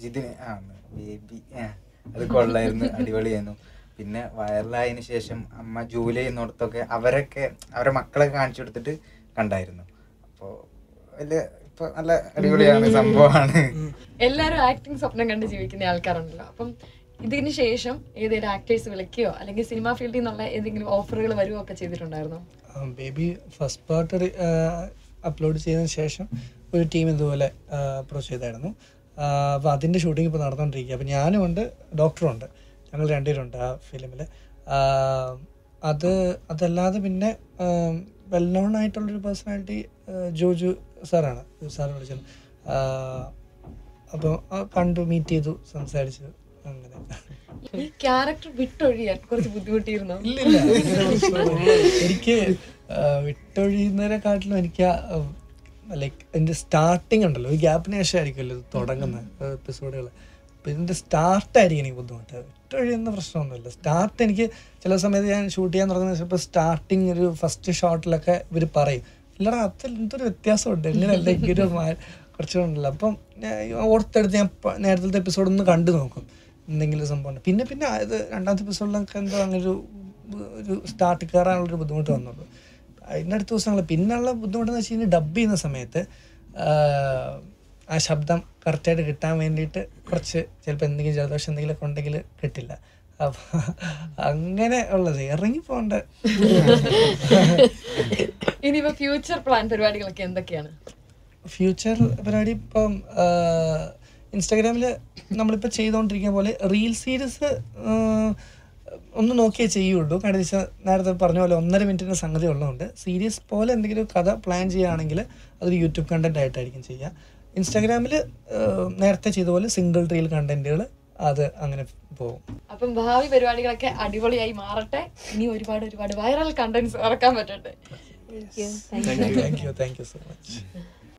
ജിതിന് ആ ബേബി അത് കൊള്ളായിരുന്നു അടിപൊളിയായിരുന്നു. പിന്നെ വൈറലായതിനു ശേഷം അമ്മ ജോലി ചെയ്യുന്നിടത്തൊക്കെ അവരൊക്കെ അവരെ മക്കളെ കാണിച്ചു കൊടുത്തിട്ട് കണ്ടായിരുന്നു. അപ്പോൾ വലിയ ഇപ്പൊ നല്ല അടിപൊളിയാണ് സംഭവമാണ് എല്ലാരും ആക്ടിങ് സ്വപ്നം കണ്ട് ജീവിക്കുന്ന ആൾക്കാരുണ്ടല്ലോ. അപ്പം ഇതിന് ശേഷം ഏതെങ്കിലും ആക്ടേഴ്സ് വിളിക്കുകയോ അല്ലെങ്കിൽ സിനിമാ ഫീൽഡിൽ നിന്നുള്ള ഏതെങ്കിലും ഓഫറുകൾ വരുമോ ഒക്കെ ചെയ്തിട്ടുണ്ടായിരുന്നോ? ബേബി ഫസ്റ്റ് പാർട്ട് അപ്ലോഡ് ചെയ്തതിന് ശേഷം ഒരു ടീം ഇതുപോലെ അപ്രോച്ച് ചെയ്തായിരുന്നു. അപ്പോൾ അതിന്റെ ഷൂട്ടിംഗ് ഇപ്പോൾ നടന്നുകൊണ്ടിരിക്കുക അപ്പോൾ ഞാനും ഉണ്ട് ഡോക്ടറും ഉണ്ട്. ഞങ്ങൾ രണ്ടുപേരുണ്ട് ആ ഫിലിമിൽ അത് അതല്ലാതെ പിന്നെ വെൽ നോൺ ആയിട്ടുള്ളൊരു പേഴ്സണാലിറ്റി ജോജു സാറാണ്. സാർ വിളിച്ചത്. അപ്പോൾ കണ്ടു മീറ്റ് ചെയ്തു സംസാരിച്ചു അങ്ങനെ. ഈ ക്യാരക്ടർ വിട്ടൊഴിയാൻ കുറച്ച് ബുദ്ധിമുട്ടിയിരുന്നു? ഇല്ലില്ല. എനിക്ക് വിട്ടൊഴിയുന്നതിനെക്കാട്ടിലും എനിക്ക് ലൈക്ക് എന്റെ സ്റ്റാർട്ടിങ് ഉണ്ടല്ലോ. ഒരു ഗ്യാപ്പിന് ശേഷം ആയിരിക്കുമല്ലോ ഇത് തുടങ്ങുന്ന എപ്പിസോഡുകൾ അപ്പം ഇതിന്റെ സ്റ്റാർട്ടായിരിക്കും എനിക്ക് ബുദ്ധിമുട്ട്. വിട്ടൊഴിയുന്ന പ്രശ്നമൊന്നുമില്ല. സ്റ്റാർട്ട് എനിക്ക് ചില സമയത്ത് ഞാൻ ഷൂട്ട് ചെയ്യാൻ തുടങ്ങുന്ന ചിലപ്പോൾ സ്റ്റാർട്ടിങ് ഒരു ഫസ്റ്റ് ഷോട്ടിലൊക്കെ ഇവർ പറയും. ഇല്ലടാ അതിൽ എന്തൊരു വ്യത്യാസമുണ്ട്? എങ്ങനെയല്ല ഇങ്ങനെ കുറച്ചുകൊണ്ടല്ല? അപ്പം ഞാൻ ഓർത്തെടുത്ത് ഞാൻ നേരത്തെ എപ്പിസോഡ് ഒന്ന് കണ്ടു നോക്കും. എന്തെങ്കിലും സംഭവം. പിന്നെ പിന്നെ അത് രണ്ടാമത്തെ എപ്പിസോഡിലൊക്കെ എന്തോ അങ്ങനെ ഒരു ഒരു സ്റ്റാർട്ട് കയറാനുള്ളൊരു ബുദ്ധിമുട്ട് വന്നുള്ളൂ. അതിന്റെ അടുത്ത ദിവസങ്ങൾ പിന്നെയുള്ള ബുദ്ധിമുട്ടെന്ന് വെച്ച് കഴിഞ്ഞാൽ ഡബ് ചെയ്യുന്ന സമയത്ത് ആ ശബ്ദം കറക്റ്റായിട്ട് കിട്ടാൻ വേണ്ടിയിട്ട് കുറച്ച് ചിലപ്പോൾ എന്തെങ്കിലും ജലദോഷം എന്തെങ്കിലുമൊക്കെ ഉണ്ടെങ്കിൽ കിട്ടില്ല. അപ്പം അങ്ങനെ ഉള്ളത്. ഇറങ്ങി പോകേണ്ട. ഇനിയിപ്പോ ഫ്യൂച്ചർ പ്ലാൻ പരിപാടികളൊക്കെ എന്തൊക്കെയാണ്? ഫ്യൂച്ചർ പരിപാടി ഇപ്പം ഇൻസ്റ്റാഗ്രാമിൽ നമ്മളിപ്പോൾ ചെയ്തുകൊണ്ടിരിക്കുന്ന പോലെ റീൽ സീരീസ് ഒന്ന് നോക്കിയേ ചെയ്യുള്ളൂ. കാരണം വെച്ചാൽ നേരത്തെ പറഞ്ഞ പോലെ ഒന്നര മിനിറ്റിന്റെ സംഗതി ഉള്ളതുകൊണ്ട് സീരീസ് പോലെ എന്തെങ്കിലും കഥ പ്ലാൻ ചെയ്യുകയാണെങ്കിൽ അതൊരു യൂട്യൂബ് കണ്ടന്റ് ആയിട്ടായിരിക്കും ചെയ്യുക. ഇൻസ്റ്റാഗ്രാമിൽ നേരത്തെ ചെയ്ത പോലെ സിംഗിൾ റീൽ കണ്ടന്റുകൾ അത് അങ്ങനെ പോകും. അപ്പം ഭാവി പരിപാടികളൊക്കെ അടിപൊളിയായി മാറട്ടെ. ഇനി ഒരുപാട് ഒരുപാട് വൈറൽ കണ്ടന്റ്സ് ഇറക്കാൻ പറ്റട്ടെ. Thank you thank you so much